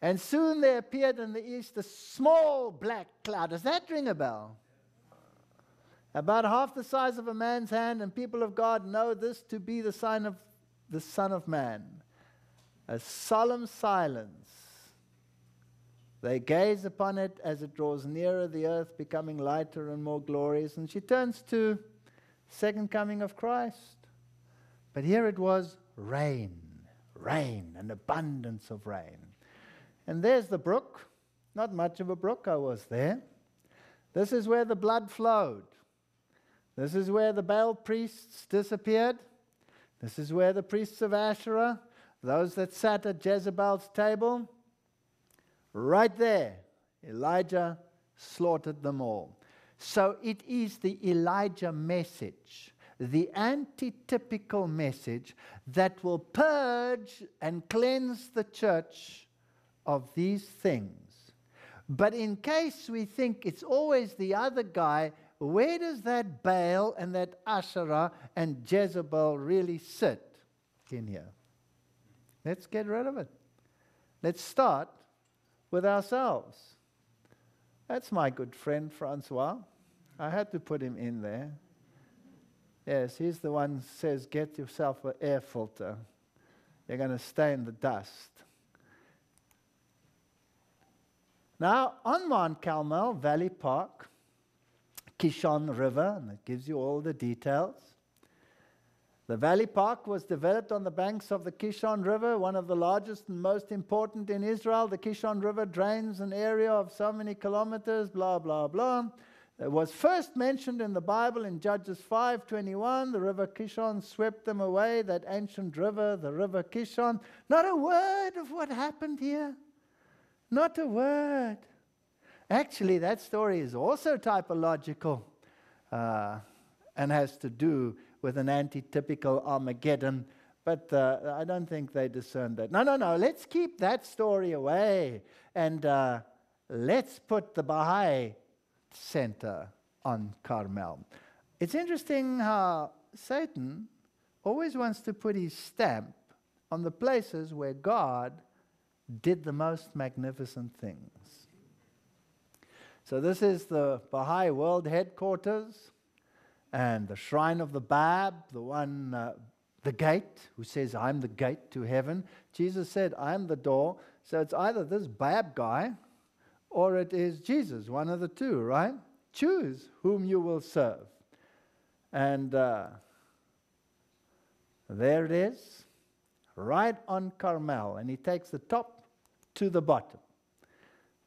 And soon there appeared in the east a small black cloud. Does that ring a bell? about half the size of a man's hand, and people of God know this to be the sign of the Son of Man. A solemn silence. They gaze upon it as it draws nearer the earth, becoming lighter and more glorious. And she turns to second coming of Christ. But here it was rain, rain, an abundance of rain. And there's the brook. Not much of a brook, I was there. This is where the blood flowed. This is where the Baal priests disappeared. This is where the priests of Asherah, those that sat at Jezebel's table, right there, Elijah slaughtered them all. So it is the Elijah message, the antitypical message that will purge and cleanse the church of these things. But in case we think it's always the other guy where does that Baal and that Asherah and Jezebel really sit in here? Let's get rid of it. Let's start with ourselves. That's my good friend Francois. I had to put him in there. Yes, he's the one who says, Get yourself an air filter. You're going to stay in the dust. Now, on Mount Carmel, Valley Park, Kishon River, and it gives you all the details. The Valley Park was developed on the banks of the Kishon River, one of the largest and most important in Israel. The Kishon River drains an area of so many kilometers, blah, blah, blah. It was first mentioned in the Bible in Judges 5:21. The river Kishon swept them away, that ancient river, the river Kishon. Not a word of what happened here. Not a word. Actually, that story is also typological uh, and has to do with an antitypical Armageddon, but uh, I don't think they discerned that. No, no, no, let's keep that story away and uh, let's put the Baha'i center on Carmel. It's interesting how Satan always wants to put his stamp on the places where God did the most magnificent things. So, this is the Baha'i World Headquarters and the Shrine of the Bab, the one, uh, the gate, who says, I'm the gate to heaven. Jesus said, I'm the door. So, it's either this Bab guy or it is Jesus, one of the two, right? Choose whom you will serve. And uh, there it is, right on Carmel. And he takes the top to the bottom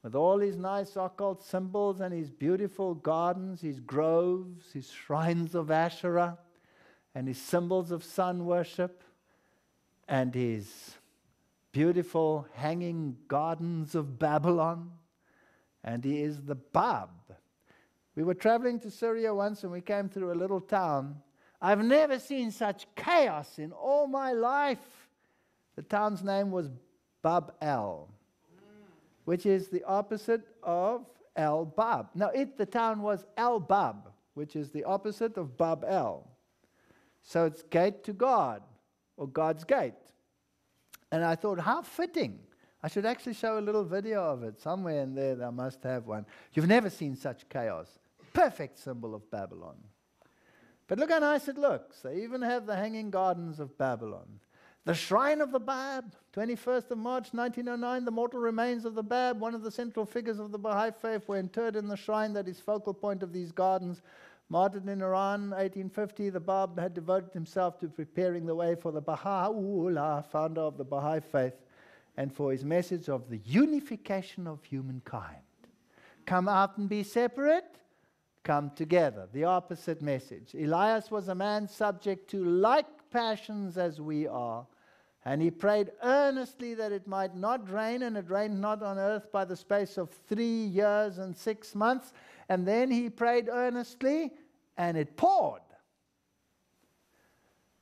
with all his nice occult symbols and his beautiful gardens, his groves, his shrines of Asherah, and his symbols of sun worship. and his beautiful hanging gardens of Babylon, and he is the Bab. We were traveling to Syria once and we came through a little town. I've never seen such chaos in all my life. The town's name was Bab El, which is the opposite of El Bab. Now, it, the town was El Bab, which is the opposite of Bab El. So it's gate to God, or God's gate. And I thought, how fitting. I should actually show a little video of it. Somewhere in there, I must have one. You've never seen such chaos. Perfect symbol of Babylon. But look how nice it looks. They even have the hanging gardens of Babylon. The Shrine of the Bab, 21st of March 1909, the mortal remains of the Bab, one of the central figures of the Baha'i faith, were interred in the shrine that is focal point of these gardens. Martyred in Iran, 1850, the Bab had devoted himself to preparing the way for the Baha'u'llah, founder of the Baha'i faith, and for his message of the unification of humankind. Come out and be separate, come together. The opposite message. Elias was a man subject to like passions as we are. And he prayed earnestly that it might not rain, and it rained not on earth by the space of three years and six months. And then he prayed earnestly, and it poured.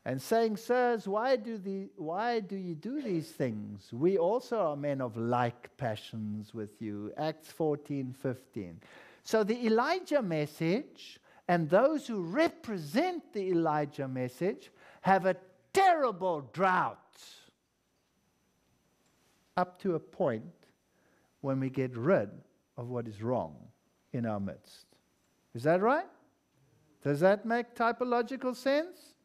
And saying, Sirs, why do, the, why do you do these things? We also are men of like passions with you. Acts 14 15. So the Elijah message and those who represent the Elijah message have a terrible drought up to a point when we get rid of what is wrong in our midst. Is that right? Does that make typological sense?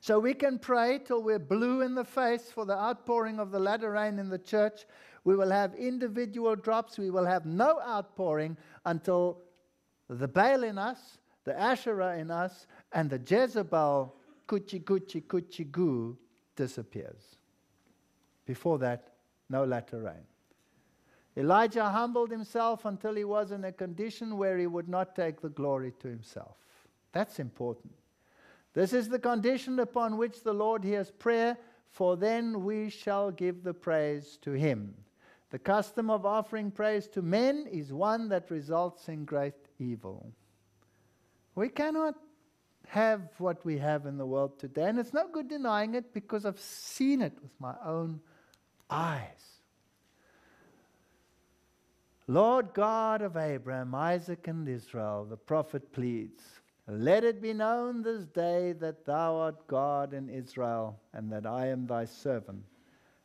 So we can pray till we're blue in the face for the outpouring of the latter rain in the church. We will have individual drops. We will have no outpouring until the Baal in us, the Asherah in us, and the Jezebel kuchi kuchi kuchi goo disappears. Before that, no latter rain. Elijah humbled himself until he was in a condition where he would not take the glory to himself. That's important. This is the condition upon which the Lord hears prayer, for then we shall give the praise to him. The custom of offering praise to men is one that results in great evil. We cannot have what we have in the world today. And it's no good denying it because I've seen it with my own eyes. Lord God of Abraham, Isaac, and Israel, the prophet pleads, Let it be known this day that thou art God in Israel, and that I am thy servant,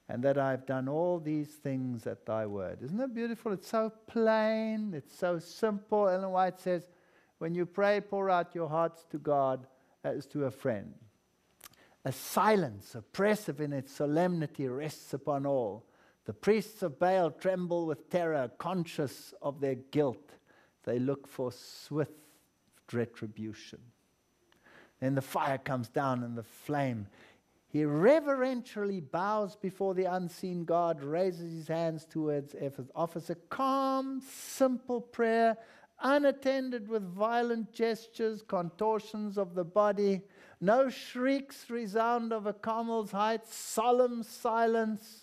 and that I have done all these things at thy word. Isn't that beautiful? It's so plain, it's so simple. Ellen White says, when you pray, pour out your hearts to God as to a friend. A silence, oppressive in its solemnity, rests upon all. The priests of Baal tremble with terror, conscious of their guilt. They look for swift retribution. Then the fire comes down and the flame. He reverentially bows before the unseen God, raises his hands towards heaven, offers a calm, simple prayer unattended with violent gestures, contortions of the body, no shrieks resound over Carmel's height, solemn silence.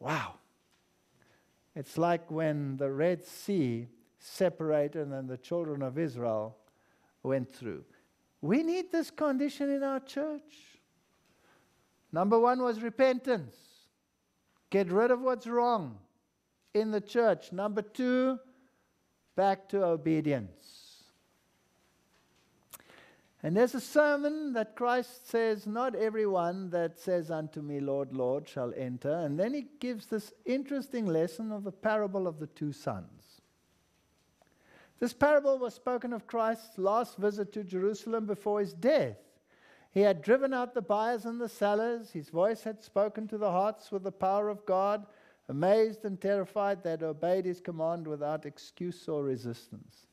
Wow. It's like when the Red Sea separated and the children of Israel went through. We need this condition in our church. Number one was repentance. Get rid of what's wrong in the church. Number two, back to obedience. And there's a sermon that Christ says, Not everyone that says unto me, Lord, Lord, shall enter. And then he gives this interesting lesson of the parable of the two sons. This parable was spoken of Christ's last visit to Jerusalem before his death. He had driven out the buyers and the sellers. His voice had spoken to the hearts with the power of God. Amazed and terrified, they had obeyed his command without excuse or resistance.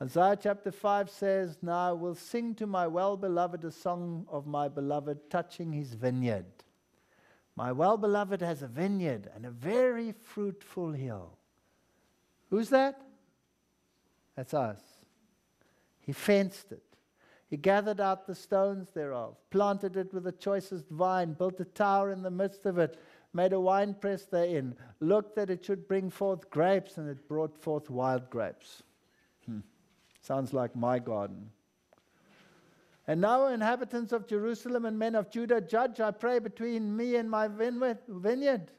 Isaiah chapter 5 says, Now I will sing to my well beloved a song of my beloved touching his vineyard. My well beloved has a vineyard and a very fruitful hill. Who's that? That's us. He fenced it. He gathered out the stones thereof, planted it with the choicest vine, built a tower in the midst of it, made a winepress therein, looked that it should bring forth grapes, and it brought forth wild grapes. Hmm. Sounds like my garden. And now, inhabitants of Jerusalem and men of Judah, judge, I pray, between me and my vineyard.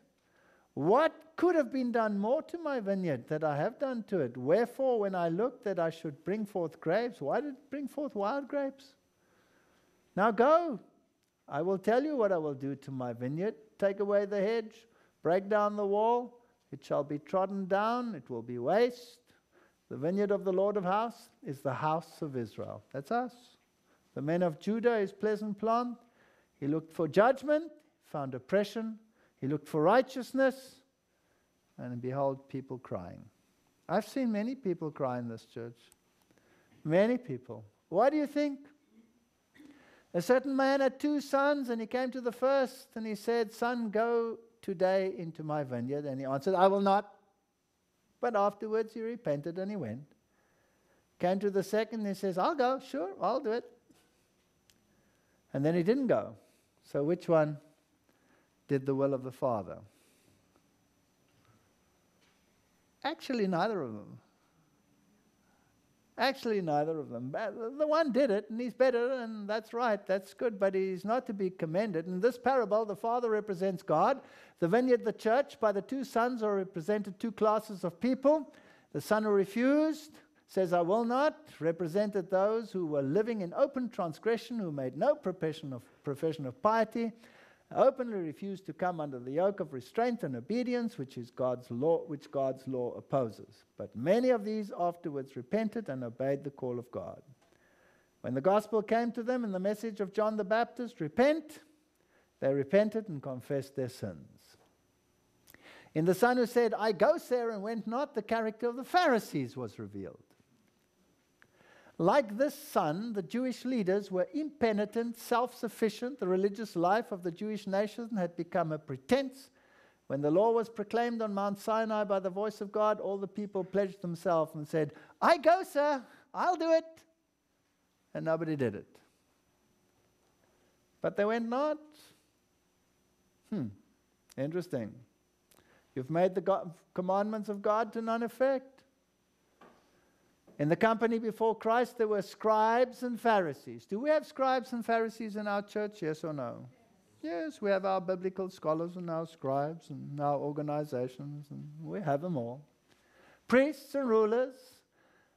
What could have been done more to my vineyard that I have done to it? Wherefore, when I looked that I should bring forth grapes, why did it bring forth wild grapes? Now go. I will tell you what I will do to my vineyard. Take away the hedge, break down the wall. It shall be trodden down, it will be waste. The vineyard of the Lord of house is the house of Israel. That's us. The men of Judah is pleasant plant. He looked for judgment, found oppression. He looked for righteousness, and behold, people crying. I've seen many people cry in this church. Many people. Why do you think? A certain man had two sons, and he came to the first, and he said, Son, go today into my vineyard. And he answered, I will not. But afterwards he repented and he went. Came to the second, and he says, I'll go, sure, I'll do it. And then he didn't go. So which one did the will of the Father? Actually, neither of them. Actually, neither of them. The one did it, and he's better, and that's right, that's good, but he's not to be commended. In this parable, the Father represents God. The vineyard, the church, by the two sons are represented two classes of people. The son who refused, says, I will not, represented those who were living in open transgression, who made no profession of, profession of piety, openly refused to come under the yoke of restraint and obedience, which is God's law, which God's law opposes. But many of these afterwards repented and obeyed the call of God. When the gospel came to them in the message of John the Baptist, repent, they repented and confessed their sins. In the son who said, I go, there and went not, the character of the Pharisees was revealed. Like this son, the Jewish leaders were impenitent, self sufficient. The religious life of the Jewish nation had become a pretense. When the law was proclaimed on Mount Sinai by the voice of God, all the people pledged themselves and said, I go, sir, I'll do it. And nobody did it. But they went not. Hmm, interesting. You've made the God, commandments of God to none effect. In the company before Christ, there were scribes and Pharisees. Do we have scribes and Pharisees in our church? Yes or no? Yes, we have our biblical scholars and our scribes and our organizations, and we have them all. Priests and rulers.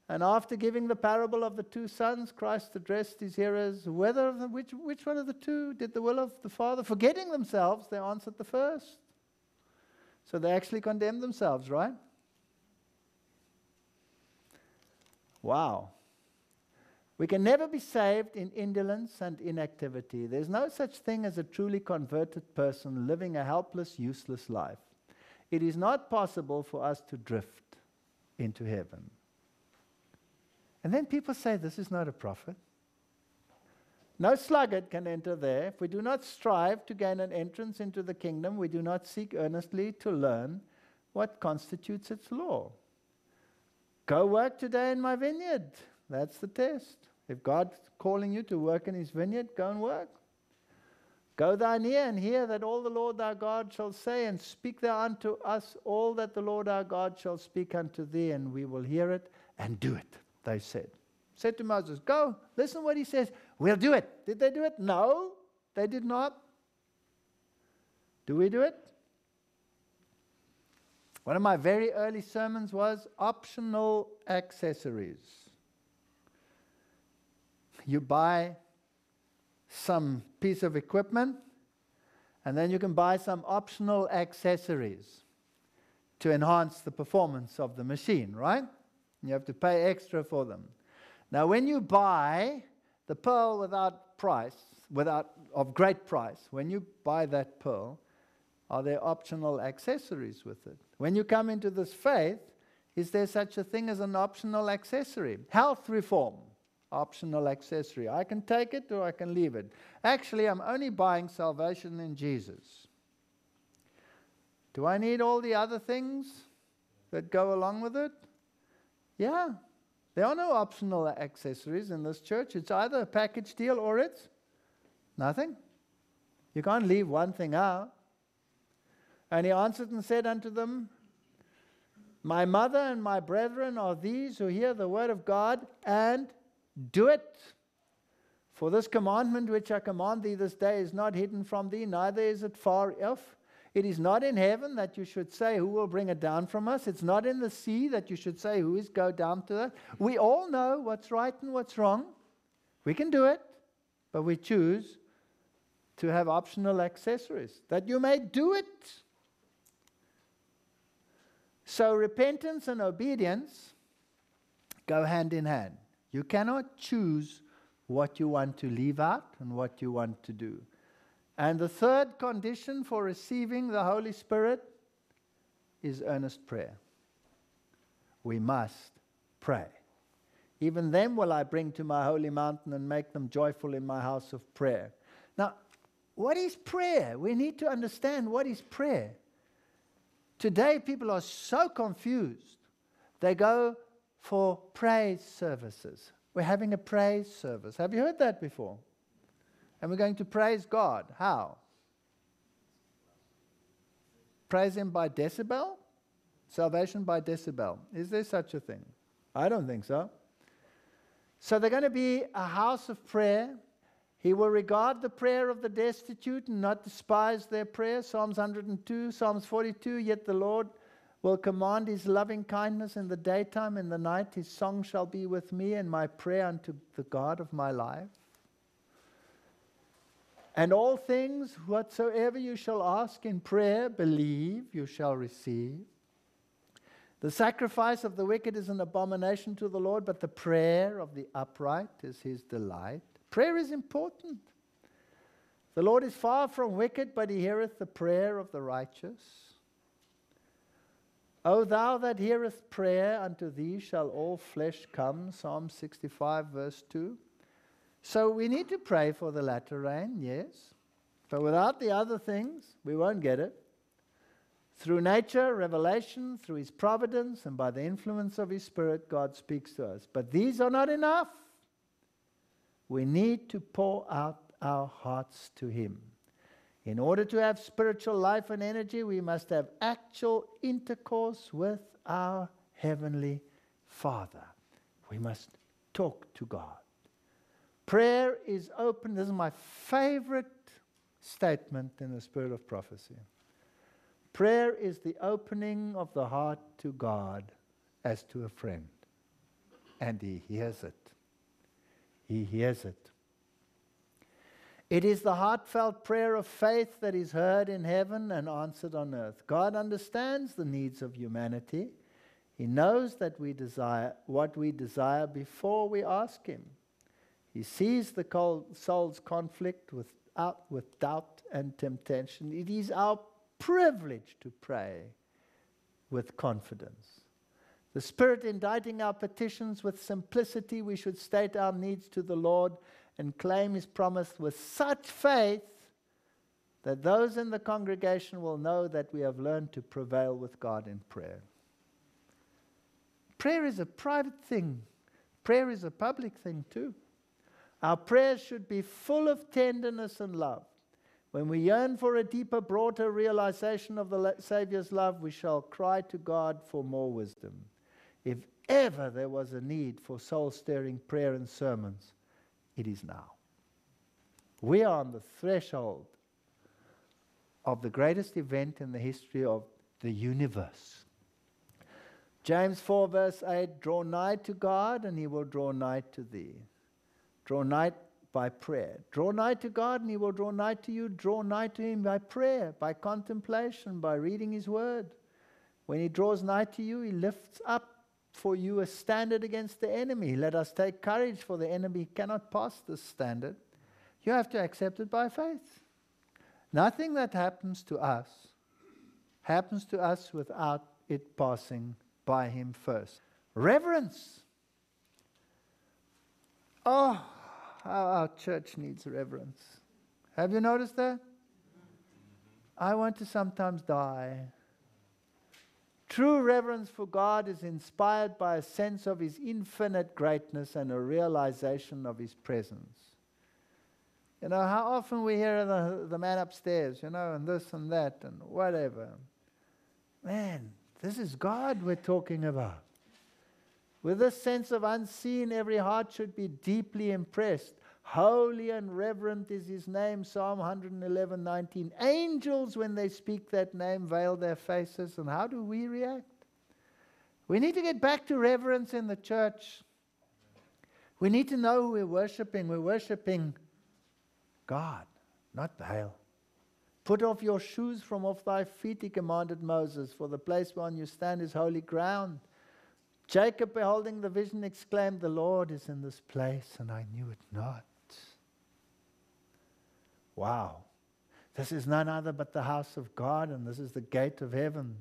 And after giving the parable of the two sons, Christ addressed his hearers whether which, which one of the two did the will of the Father. Forgetting themselves, they answered the first. So they actually condemned themselves, right? Wow. We can never be saved in indolence and inactivity. There's no such thing as a truly converted person living a helpless, useless life. It is not possible for us to drift into heaven. And then people say, This is not a prophet. No sluggard can enter there. If we do not strive to gain an entrance into the kingdom, we do not seek earnestly to learn what constitutes its law. Go work today in my vineyard. That's the test. If God's calling you to work in his vineyard, go and work. Go thine ear and hear that all the Lord thy God shall say, and speak thou unto us all that the Lord our God shall speak unto thee, and we will hear it and do it, they said. Said to Moses, Go, listen what he says. We'll do it. Did they do it? No, they did not. Do we do it? One of my very early sermons was optional accessories. You buy some piece of equipment, and then you can buy some optional accessories to enhance the performance of the machine, right? You have to pay extra for them. Now, when you buy the pearl without price, without of great price, when you buy that pearl, are there optional accessories with it? When you come into this faith, is there such a thing as an optional accessory? Health reform, optional accessory. I can take it or I can leave it. Actually, I'm only buying salvation in Jesus. Do I need all the other things that go along with it? Yeah. There are no optional accessories in this church. It's either a package deal or it's nothing. You can't leave one thing out. And he answered and said unto them, My mother and my brethren are these who hear the word of God and do it. For this commandment which I command thee this day is not hidden from thee, neither is it far off. It is not in heaven that you should say, Who will bring it down from us? It's not in the sea that you should say, Who is go down to us? We all know what's right and what's wrong. We can do it, but we choose to have optional accessories that you may do it. So repentance and obedience go hand in hand. You cannot choose what you want to leave out and what you want to do. And the third condition for receiving the Holy Spirit is earnest prayer. We must pray. Even them will I bring to my holy mountain and make them joyful in my house of prayer. Now, what is prayer? We need to understand what is prayer. Today, people are so confused. They go for praise services. We're having a praise service. Have you heard that before? And we're going to praise God. How? Praise Him by decibel? Salvation by decibel. Is there such a thing? I don't think so. So they're going to be a house of prayer. He will regard the prayer of the destitute and not despise their prayer. Psalms 102, Psalms 42. Yet the Lord will command his loving kindness in the daytime, in the night his song shall be with me, and my prayer unto the God of my life. And all things whatsoever you shall ask in prayer, believe you shall receive. The sacrifice of the wicked is an abomination to the Lord, but the prayer of the upright is his delight. Prayer is important. The Lord is far from wicked, but he heareth the prayer of the righteous. O thou that hearest prayer, unto thee shall all flesh come. Psalm 65, verse 2. So we need to pray for the latter rain, yes. But without the other things, we won't get it. Through nature, revelation, through His providence, and by the influence of His Spirit, God speaks to us. But these are not enough. We need to pour out our hearts to Him. In order to have spiritual life and energy, we must have actual intercourse with our Heavenly Father. We must talk to God. Prayer is open. This is my favorite statement in the spirit of prophecy. Prayer is the opening of the heart to God as to a friend. And He hears it. He hears it. It is the heartfelt prayer of faith that is heard in heaven and answered on earth. God understands the needs of humanity. He knows that we desire what we desire before we ask Him. He sees the soul's conflict with, with doubt and temptation. It is our privilege to pray with confidence. The Spirit inditing our petitions with simplicity, we should state our needs to the Lord and claim His promise with such faith that those in the congregation will know that we have learned to prevail with God in prayer. Prayer is a private thing, prayer is a public thing too. Our prayers should be full of tenderness and love. When we yearn for a deeper, broader realization of the Savior's love, we shall cry to God for more wisdom. If ever there was a need for soul stirring prayer and sermons, it is now. We are on the threshold of the greatest event in the history of the universe. James 4, verse 8 Draw nigh to God, and he will draw nigh to thee. Draw nigh by prayer. Draw nigh to God, and He will draw nigh to you. Draw nigh to Him by prayer, by contemplation, by reading His Word. When He draws nigh to you, He lifts up for you a standard against the enemy. Let us take courage, for the enemy cannot pass this standard. You have to accept it by faith. Nothing that happens to us happens to us without it passing by Him first. Reverence. Oh, how our church needs reverence. Have you noticed that? I want to sometimes die True reverence for God is inspired by a sense of His infinite greatness and a realization of His presence. You know, how often we hear the, the man upstairs, you know, and this and that and whatever. Man, this is God we're talking about. With this sense of unseen, every heart should be deeply impressed. Holy and reverent is his name, Psalm 111, 19. Angels, when they speak that name, veil their faces. And how do we react? We need to get back to reverence in the church. We need to know who we're worshiping. We're worshiping God, not Baal. Put off your shoes from off thy feet, he commanded Moses, for the place whereon you stand is holy ground. Jacob, beholding the vision, exclaimed, The Lord is in this place, and I knew it not. Wow. This is none other but the house of God, and this is the gate of heaven.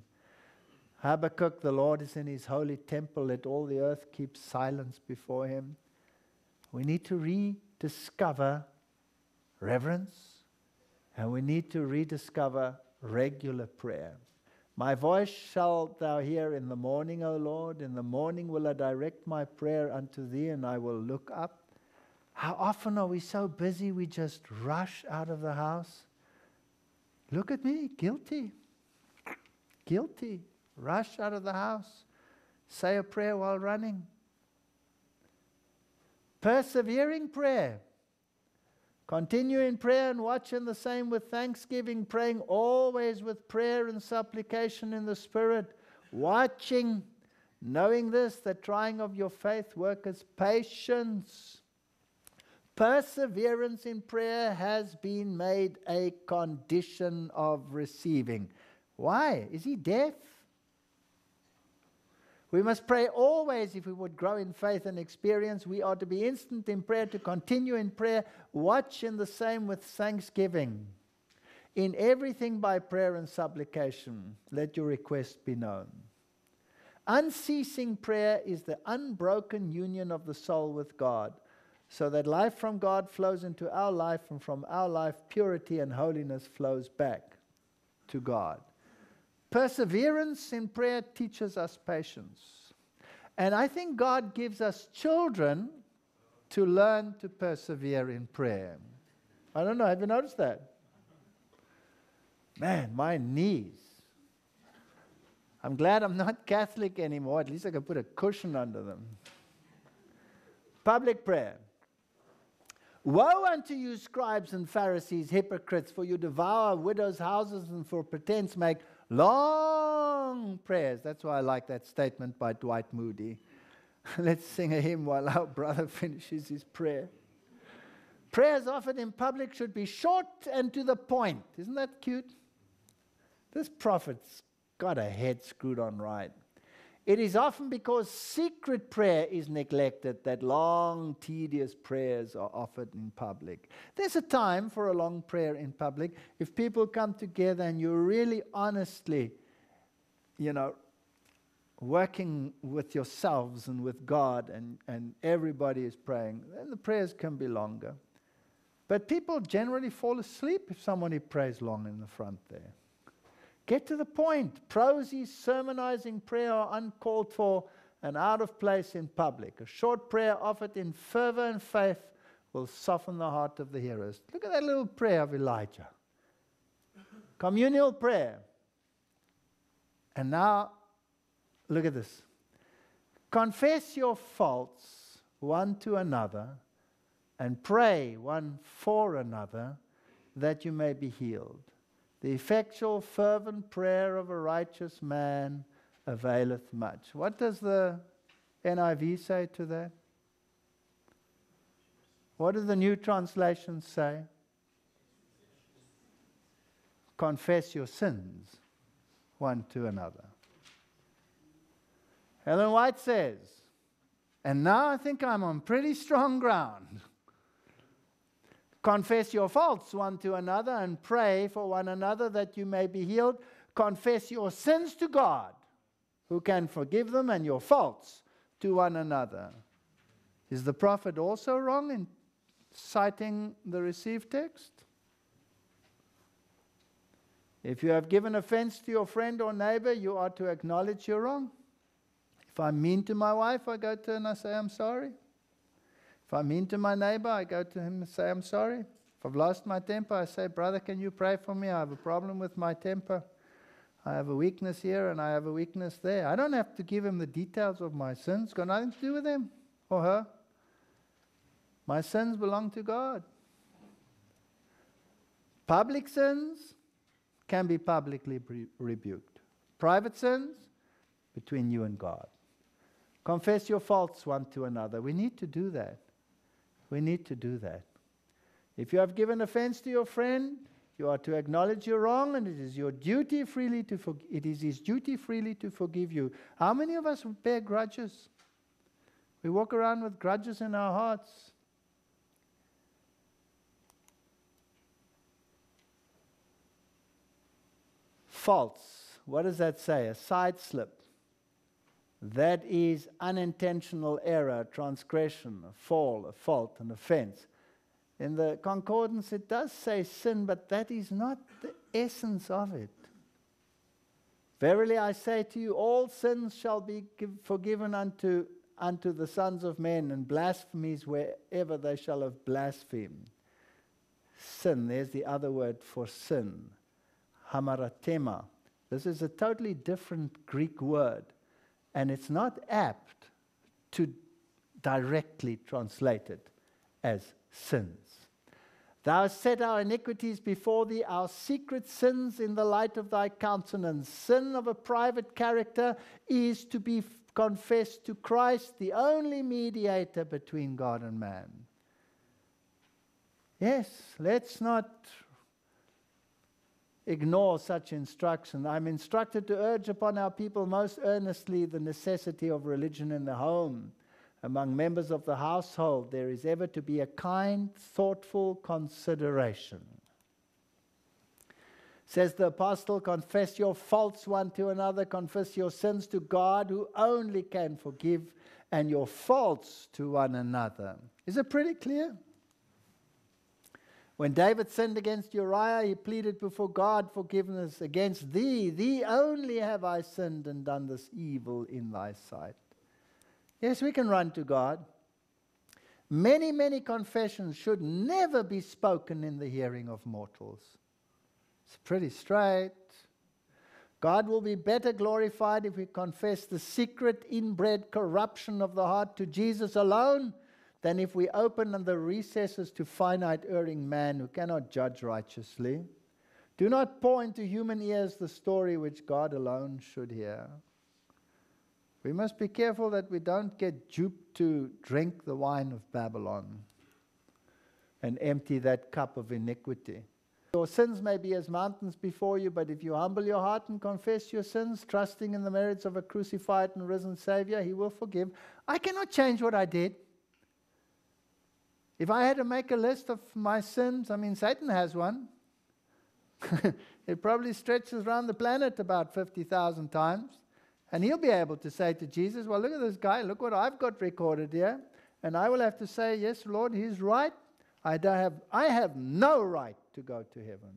Habakkuk, the Lord is in his holy temple. Let all the earth keep silence before him. We need to rediscover reverence, and we need to rediscover regular prayer. My voice shalt thou hear in the morning, O Lord. In the morning will I direct my prayer unto thee, and I will look up. How often are we so busy we just rush out of the house? Look at me, guilty. Guilty. Rush out of the house. Say a prayer while running. Persevering prayer. Continue in prayer and watch in the same with thanksgiving, praying always with prayer and supplication in the Spirit, watching, knowing this, the trying of your faith worketh patience. Perseverance in prayer has been made a condition of receiving. Why? Is he deaf? We must pray always if we would grow in faith and experience. We are to be instant in prayer, to continue in prayer, watch in the same with thanksgiving. In everything by prayer and supplication, let your request be known. Unceasing prayer is the unbroken union of the soul with God, so that life from God flows into our life, and from our life, purity and holiness flows back to God. Perseverance in prayer teaches us patience. And I think God gives us children to learn to persevere in prayer. I don't know, have you noticed that? Man, my knees. I'm glad I'm not Catholic anymore. At least I can put a cushion under them. Public prayer. Woe unto you, scribes and Pharisees, hypocrites, for you devour widows' houses and for pretense make Long prayers. That's why I like that statement by Dwight Moody. Let's sing a hymn while our brother finishes his prayer. Prayers offered in public should be short and to the point. Isn't that cute? This prophet's got a head screwed on right. It is often because secret prayer is neglected that long, tedious prayers are offered in public. There's a time for a long prayer in public if people come together and you're really honestly, you know, working with yourselves and with God and, and everybody is praying, then the prayers can be longer. But people generally fall asleep if somebody prays long in the front there. Get to the point. Prosy, sermonizing prayer are uncalled for and out of place in public. A short prayer offered in fervor and faith will soften the heart of the hearers. Look at that little prayer of Elijah. Communal prayer. And now, look at this. Confess your faults one to another and pray one for another that you may be healed. The effectual, fervent prayer of a righteous man availeth much. What does the NIV say to that? What do the new translations say? Confess your sins one to another. Ellen White says, and now I think I'm on pretty strong ground. Confess your faults one to another and pray for one another that you may be healed. Confess your sins to God, who can forgive them, and your faults to one another. Is the prophet also wrong in citing the received text? If you have given offense to your friend or neighbor, you are to acknowledge you're wrong. If I'm mean to my wife, I go to her and I say, I'm sorry. If I'm mean to my neighbor, I go to him and say, I'm sorry. If I've lost my temper, I say, Brother, can you pray for me? I have a problem with my temper. I have a weakness here and I have a weakness there. I don't have to give him the details of my sins. It's got nothing to do with him or her. My sins belong to God. Public sins can be publicly rebuked. Private sins, between you and God. Confess your faults one to another. We need to do that. We need to do that. If you have given offense to your friend, you are to acknowledge your wrong, and it is your duty freely to forg- it is his duty freely to forgive you. How many of us bear grudges? We walk around with grudges in our hearts. Faults. What does that say? A side slip. That is unintentional error, transgression, a fall, a fault, an offense. In the concordance, it does say sin, but that is not the essence of it. Verily I say to you, all sins shall be forgiven unto, unto the sons of men, and blasphemies wherever they shall have blasphemed. Sin, there's the other word for sin, hamartema. This is a totally different Greek word, and it's not apt to directly translate it as sins. Thou hast set our iniquities before thee, our secret sins in the light of thy countenance. Sin of a private character is to be confessed to Christ, the only mediator between God and man. Yes, let's not ignore such instruction. I'm instructed to urge upon our people most earnestly the necessity of religion in the home among members of the household, there is ever to be a kind, thoughtful consideration. Says the apostle, confess your faults one to another, confess your sins to God who only can forgive, and your faults to one another. Is it pretty clear? When David sinned against Uriah, he pleaded before God forgiveness against thee. Thee only have I sinned and done this evil in thy sight. Yes, we can run to God. Many, many confessions should never be spoken in the hearing of mortals. It's pretty straight. God will be better glorified if we confess the secret inbred corruption of the heart to Jesus alone than if we open the recesses to finite erring man who cannot judge righteously. Do not pour into human ears the story which God alone should hear. We must be careful that we don't get duped to drink the wine of Babylon and empty that cup of iniquity. Your sins may be as mountains before you, but if you humble your heart and confess your sins, trusting in the merits of a crucified and risen Savior, He will forgive. I cannot change what I did. If I had to make a list of my sins, I mean, Satan has one. it probably stretches around the planet about 50,000 times. And he'll be able to say to Jesus, Well, look at this guy, look what I've got recorded here. And I will have to say, Yes, Lord, he's right. I, don't have, I have no right to go to heaven.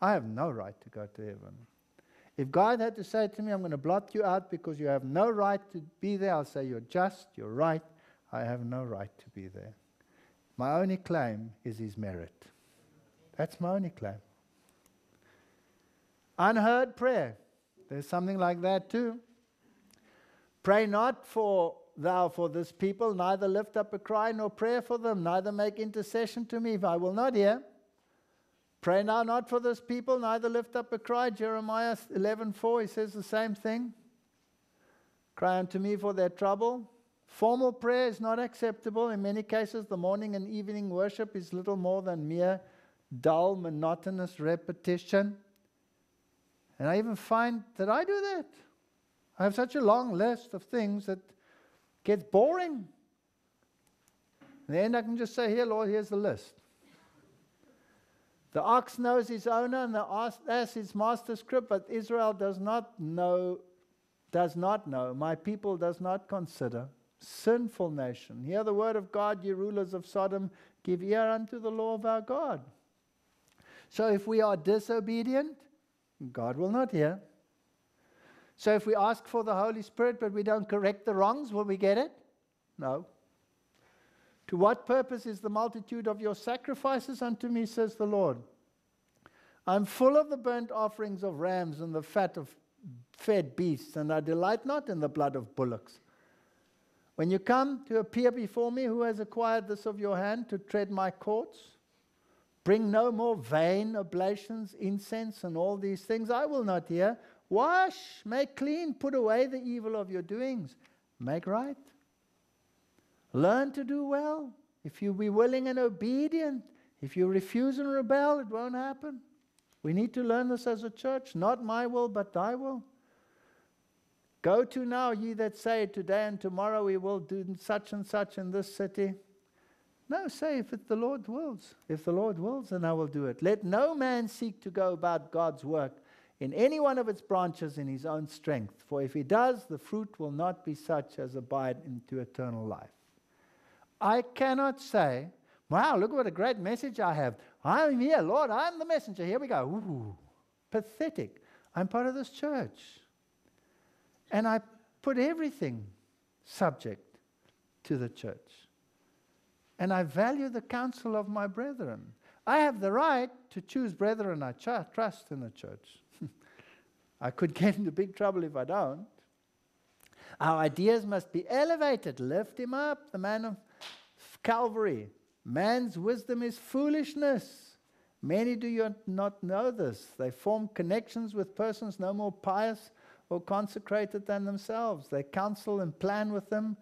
I have no right to go to heaven. If God had to say to me, I'm going to blot you out because you have no right to be there, I'll say, You're just, you're right. I have no right to be there. My only claim is his merit. That's my only claim. Unheard prayer. There's something like that too. Pray not for thou for this people, neither lift up a cry nor prayer for them, neither make intercession to me if I will not hear. Pray now not for this people, neither lift up a cry. Jeremiah 11:4, he says the same thing. Cry unto me for their trouble. Formal prayer is not acceptable. In many cases, the morning and evening worship is little more than mere dull, monotonous repetition. And I even find that I do that. I have such a long list of things that gets boring. In the end, I can just say, Here, Lord, here's the list. The ox knows his owner and the ass his master's crib, but Israel does not know, does not know. My people does not consider. Sinful nation. Hear the word of God, ye rulers of Sodom, give ear unto the law of our God. So if we are disobedient, God will not hear. So if we ask for the Holy Spirit but we don't correct the wrongs, will we get it? No. To what purpose is the multitude of your sacrifices unto me, says the Lord? I'm full of the burnt offerings of rams and the fat of fed beasts, and I delight not in the blood of bullocks. When you come to appear before me, who has acquired this of your hand to tread my courts? Bring no more vain oblations, incense, and all these things. I will not hear. Wash, make clean, put away the evil of your doings, make right. Learn to do well. If you be willing and obedient, if you refuse and rebel, it won't happen. We need to learn this as a church. Not my will, but thy will. Go to now, ye that say, Today and tomorrow we will do such and such in this city. No, say, if it the Lord wills. If the Lord wills, then I will do it. Let no man seek to go about God's work in any one of its branches in his own strength. For if he does, the fruit will not be such as abide into eternal life. I cannot say, wow, look what a great message I have. I'm here, Lord, I'm the messenger. Here we go. Ooh, pathetic. I'm part of this church. And I put everything subject to the church. And I value the counsel of my brethren. I have the right to choose brethren I trust in the church. I could get into big trouble if I don't. Our ideas must be elevated. Lift him up, the man of Calvary. Man's wisdom is foolishness. Many do you not know this. They form connections with persons no more pious or consecrated than themselves. They counsel and plan with them,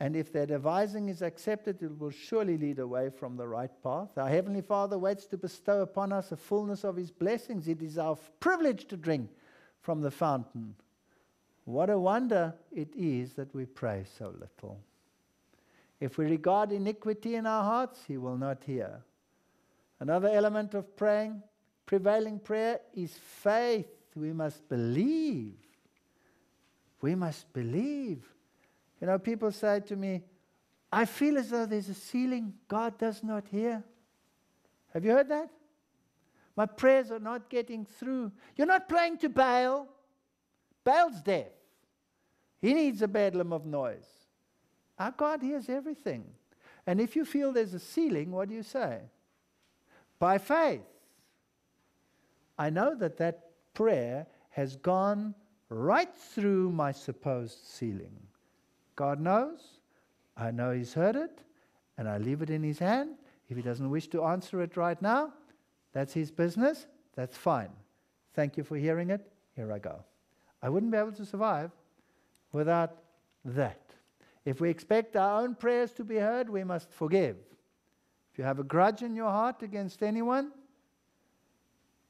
and if their devising is accepted, it will surely lead away from the right path. Our Heavenly Father waits to bestow upon us a fullness of His blessings. It is our privilege to drink from the fountain. What a wonder it is that we pray so little. If we regard iniquity in our hearts, He will not hear. Another element of praying, prevailing prayer, is faith. We must believe. We must believe. You know, people say to me, I feel as though there's a ceiling God does not hear. Have you heard that? My prayers are not getting through. You're not praying to Baal. Baal's deaf. He needs a bedlam of noise. Our God hears everything. And if you feel there's a ceiling, what do you say? By faith. I know that that prayer has gone right through my supposed ceiling. God knows. I know He's heard it. And I leave it in His hand. If He doesn't wish to answer it right now, that's his business. That's fine. Thank you for hearing it. Here I go. I wouldn't be able to survive without that. If we expect our own prayers to be heard, we must forgive. If you have a grudge in your heart against anyone,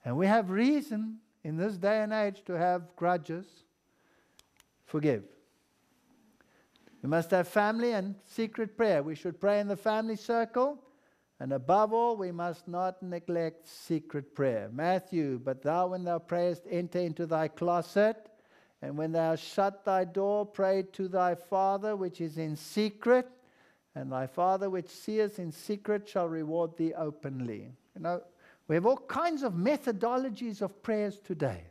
and we have reason in this day and age to have grudges, forgive. We must have family and secret prayer. We should pray in the family circle and above all, we must not neglect secret prayer. Matthew, but thou, when thou prayest, enter into thy closet, and when thou shut thy door, pray to thy Father which is in secret, and thy Father which seeth in secret shall reward thee openly. You know, we have all kinds of methodologies of prayers today,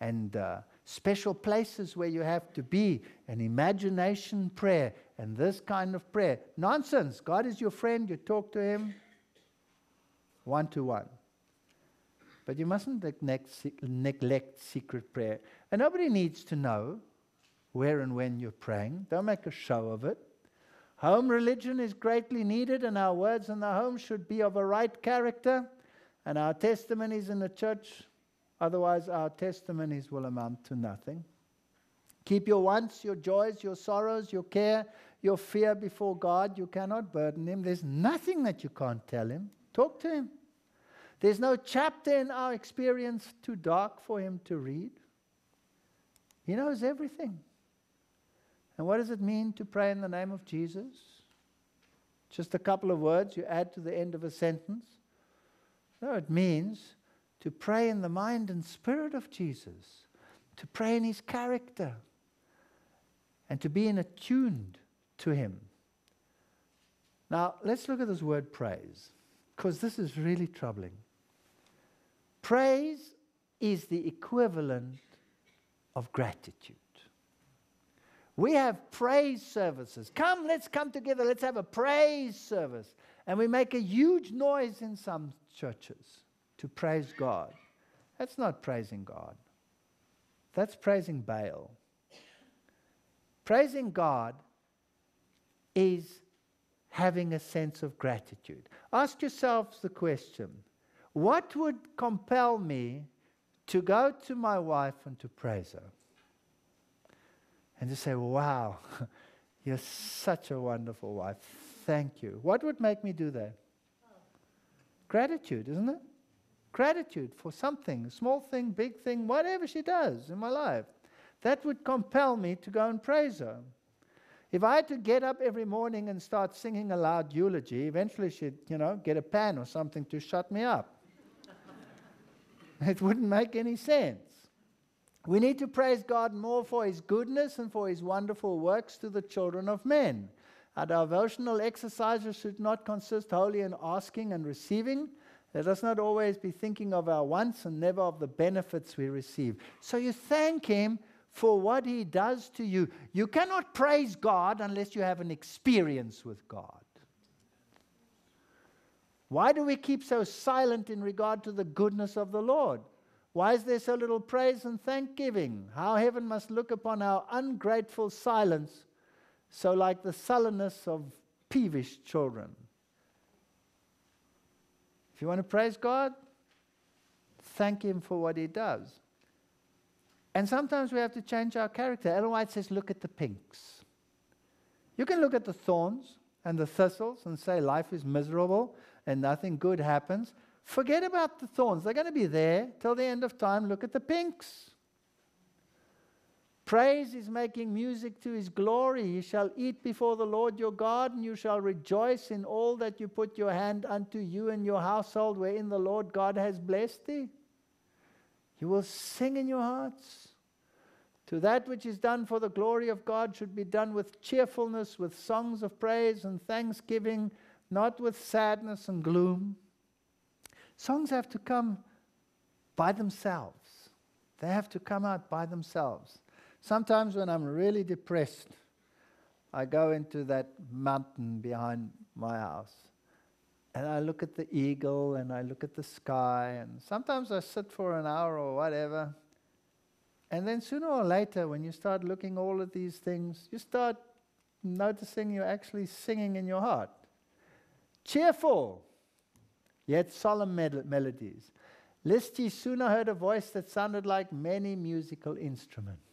and uh, special places where you have to be, an imagination prayer, and this kind of prayer. Nonsense. God is your friend. You talk to Him one to one. But you mustn't neglect, neglect secret prayer. And nobody needs to know where and when you're praying. Don't make a show of it. Home religion is greatly needed, and our words in the home should be of a right character, and our testimonies in the church, otherwise, our testimonies will amount to nothing. Keep your wants, your joys, your sorrows, your care, your fear before God. You cannot burden Him. There's nothing that you can't tell Him. Talk to Him. There's no chapter in our experience too dark for Him to read. He knows everything. And what does it mean to pray in the name of Jesus? Just a couple of words you add to the end of a sentence? No, it means to pray in the mind and spirit of Jesus, to pray in His character, and to be in attuned to Him. Now, let's look at this word praise, because this is really troubling. Praise is the equivalent of gratitude. We have praise services. Come, let's come together. Let's have a praise service. And we make a huge noise in some churches to praise God. That's not praising God, that's praising Baal. Praising God is having a sense of gratitude. Ask yourselves the question what would compel me to go to my wife and to praise her? And to say, wow, you're such a wonderful wife. Thank you. What would make me do that? Gratitude, isn't it? Gratitude for something, small thing, big thing, whatever she does in my life. That would compel me to go and praise her. If I had to get up every morning and start singing a loud eulogy, eventually she'd, you know, get a pan or something to shut me up. it wouldn't make any sense. We need to praise God more for His goodness and for His wonderful works to the children of men. Our devotional exercises should not consist wholly in asking and receiving, let us not always be thinking of our wants and never of the benefits we receive. So you thank Him for what He does to you. You cannot praise God unless you have an experience with God. Why do we keep so silent in regard to the goodness of the Lord? Why is there so little praise and thanksgiving? How heaven must look upon our ungrateful silence, so like the sullenness of peevish children. If you want to praise God, thank Him for what He does. And sometimes we have to change our character. Ellen White says, look at the pinks. You can look at the thorns and the thistles and say life is miserable and nothing good happens. Forget about the thorns. They're going to be there till the end of time. Look at the pinks. Praise is making music to his glory. You shall eat before the Lord your God, and you shall rejoice in all that you put your hand unto you and your household, wherein the Lord God has blessed thee. You will sing in your hearts. To that which is done for the glory of God should be done with cheerfulness, with songs of praise and thanksgiving, not with sadness and gloom. Songs have to come by themselves, they have to come out by themselves. Sometimes when I'm really depressed, I go into that mountain behind my house and I look at the eagle and I look at the sky and sometimes I sit for an hour or whatever. And then sooner or later, when you start looking all at these things, you start noticing you're actually singing in your heart. Cheerful, yet solemn melodies. Lest ye sooner heard a voice that sounded like many musical instruments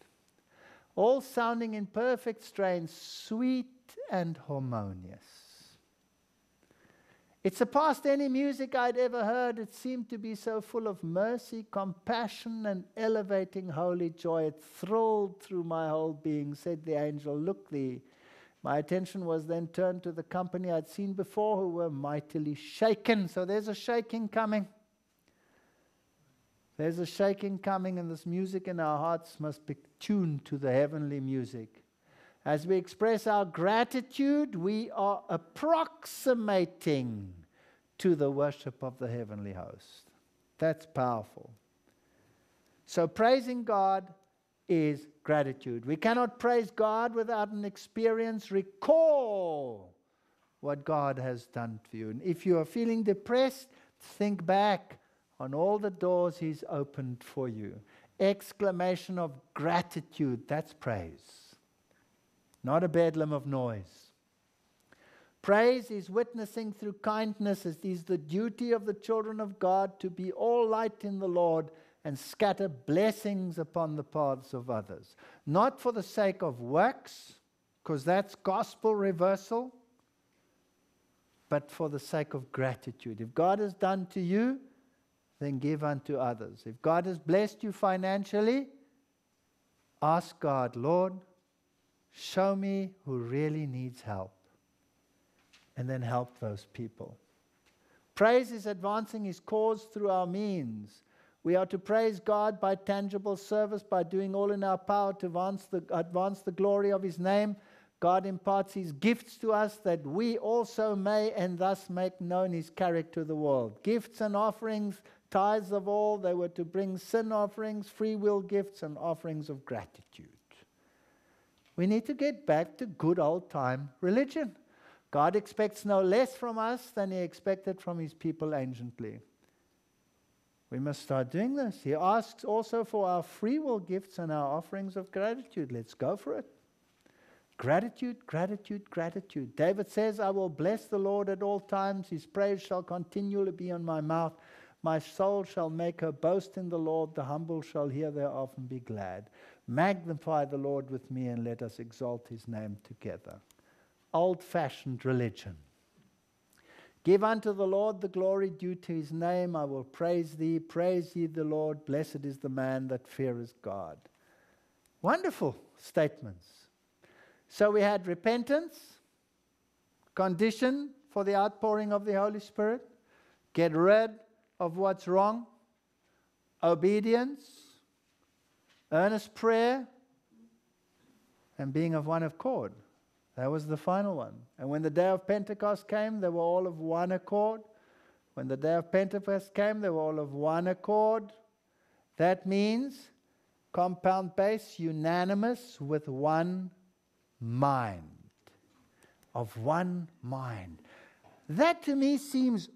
all sounding in perfect strains, sweet and harmonious. It surpassed any music I'd ever heard. It seemed to be so full of mercy, compassion, and elevating holy joy. It thrilled through my whole being. Said the angel, Look thee. My attention was then turned to the company I'd seen before, who were mightily shaken. So there's a shaking coming. There's a shaking coming, and this music in our hearts must be tuned to the heavenly music. As we express our gratitude, we are approximating to the worship of the heavenly host. That's powerful. So, praising God is gratitude. We cannot praise God without an experience. Recall what God has done for you. And if you are feeling depressed, think back on all the doors He's opened for you. Exclamation of gratitude, that's praise, not a bedlam of noise. Praise is witnessing through kindness. It is the duty of the children of God to be all light in the Lord and scatter blessings upon the paths of others. Not for the sake of works, because that's gospel reversal, but for the sake of gratitude. If God has done to you, then give unto others. If God has blessed you financially, ask God, Lord, show me who really needs help. And then help those people. Praise is advancing his cause through our means. We are to praise God by tangible service, by doing all in our power to advance the, advance the glory of his name. God imparts his gifts to us that we also may and thus make known his character to the world. Gifts and offerings tithes of all. They were to bring sin offerings, free will gifts, and offerings of gratitude. We need to get back to good old time religion. God expects no less from us than he expected from his people anciently. We must start doing this. He asks also for our free will gifts and our offerings of gratitude. Let's go for it. Gratitude, gratitude, gratitude. David says, I will bless the Lord at all times. His praise shall continually be on my mouth. My soul shall make her boast in the Lord. The humble shall hear thereof and be glad. Magnify the Lord with me and let us exalt his name together. Old fashioned religion. Give unto the Lord the glory due to his name. I will praise thee. Praise ye the Lord. Blessed is the man that feareth God. Wonderful statements. So we had repentance, condition for the outpouring of the Holy Spirit, get rid of what's wrong, obedience, earnest prayer, and being of one accord. That was the final one. And when the day of Pentecost came, they were all of one accord. When the day of Pentecost came, they were all of one accord. That means compound base, unanimous with one mind. Of one mind. That to me seems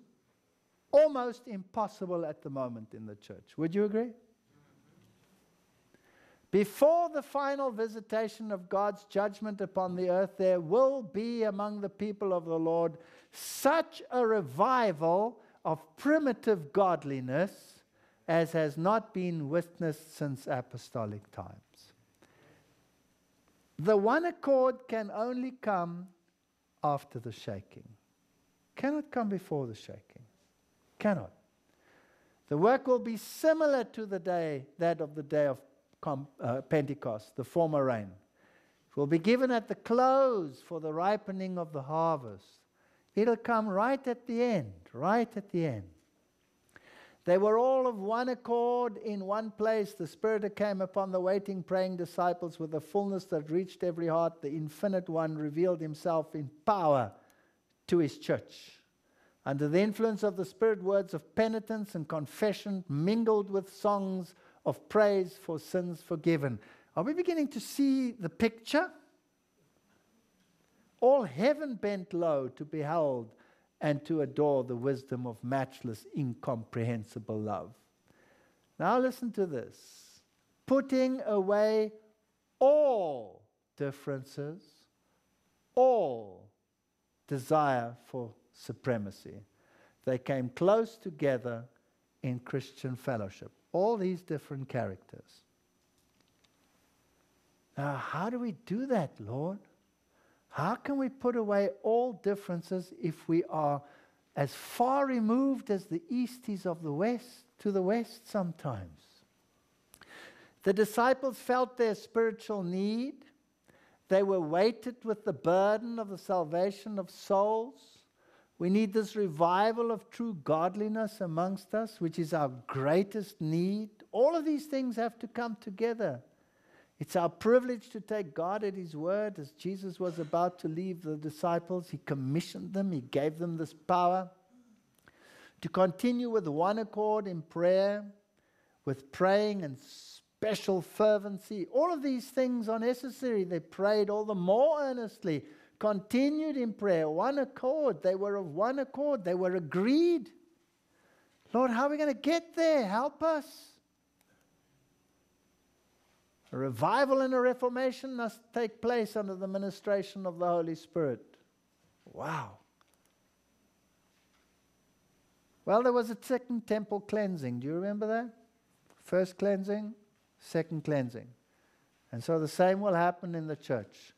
almost impossible at the moment in the church. Would you agree? Before the final visitation of God's judgment upon the earth, there will be among the people of the Lord such a revival of primitive godliness as has not been witnessed since apostolic times. The one accord can only come after the shaking, cannot come before the shaking. Cannot. The work will be similar to the day, that of the day of uh, Pentecost, the former rain. It will be given at the close for the ripening of the harvest. It'll come right at the end, right at the end. They were all of one accord in one place. The Spirit came upon the waiting, praying disciples with a fullness that reached every heart. The Infinite One revealed Himself in power to His church. Under the influence of the Spirit, words of penitence and confession mingled with songs of praise for sins forgiven. Are we beginning to see the picture? All heaven bent low to behold and to adore the wisdom of matchless, incomprehensible love. Now, listen to this putting away all differences, all desire for supremacy. They came close together in Christian fellowship. All these different characters. Now, how do we do that, Lord? How can we put away all differences if we are as far removed as the east is of the west to the west sometimes? The disciples felt their spiritual need. They were weighted with the burden of the salvation of souls. We need this revival of true godliness amongst us, which is our greatest need. All of these things have to come together. It's our privilege to take God at His word. As Jesus was about to leave the disciples, He commissioned them, He gave them this power to continue with one accord in prayer, with praying and special fervency. All of these things are necessary. They prayed all the more earnestly, continued in prayer, one accord. They were of one accord, they were agreed. Lord, how are we going to get there? Help us. A revival and a reformation must take place under the ministration of the Holy Spirit. Wow. Well, there was a second temple cleansing. Do you remember that? First cleansing, second cleansing. And so the same will happen in the church.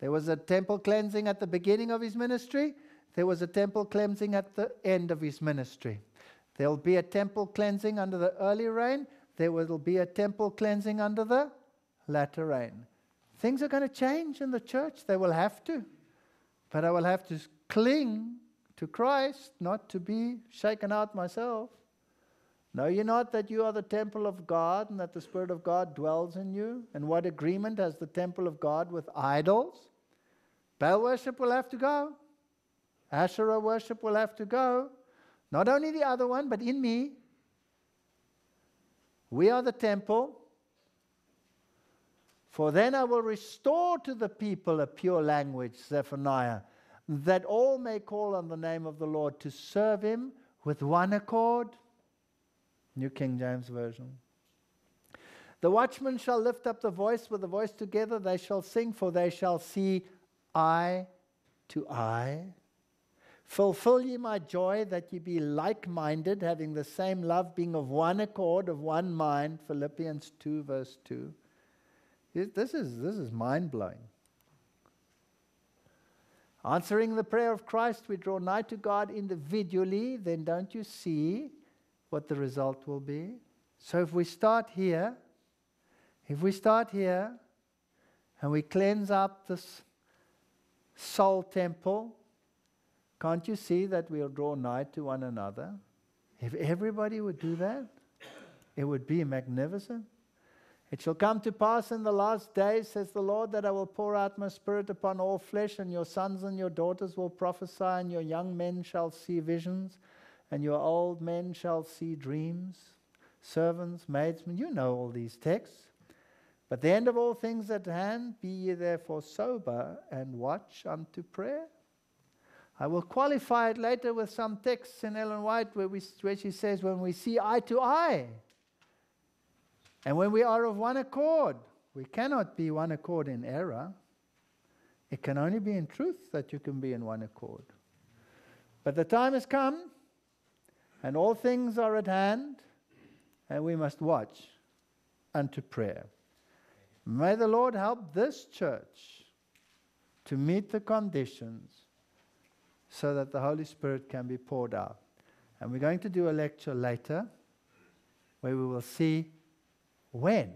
There was a temple cleansing at the beginning of his ministry, there was a temple cleansing at the end of his ministry. There will be a temple cleansing under the early rain, there will be a temple cleansing under the latter rain. Things are going to change in the church. They will have to. But I will have to cling to Christ, not to be shaken out myself. Know you not that you are the temple of God and that the Spirit of God dwells in you? And what agreement has the temple of God with idols? Baal worship will have to go. Asherah worship will have to go. Not only the other one, but in me. We are the temple. For then I will restore to the people a pure language, Zephaniah, that all may call on the name of the Lord to serve him with one accord. New King James Version. The watchmen shall lift up the voice with the voice together, they shall sing, for they shall see eye to eye. Fulfill ye my joy that ye be like minded, having the same love, being of one accord, of one mind. Philippians 2, verse 2. This is, this is mind blowing. Answering the prayer of Christ, we draw nigh to God individually, then don't you see what the result will be? So if we start here, if we start here and we cleanse up this soul temple, can't you see that we'll draw nigh to one another? If everybody would do that, it would be magnificent. It shall come to pass in the last days, says the Lord, that I will pour out my spirit upon all flesh, and your sons and your daughters will prophesy, and your young men shall see visions, and your old men shall see dreams. Servants, maids, you know all these texts. But the end of all things at hand, be ye therefore sober and watch unto prayer. I will qualify it later with some texts in Ellen White where, we, where she says, when we see eye to eye, and when we are of one accord, we cannot be one accord in error. It can only be in truth that you can be in one accord. But the time has come, and all things are at hand, and we must watch unto prayer. May the Lord help this church to meet the conditions so that the Holy Spirit can be poured out. And we're going to do a lecture later where we will see when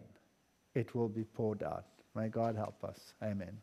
it will be poured out. May God help us. Amen.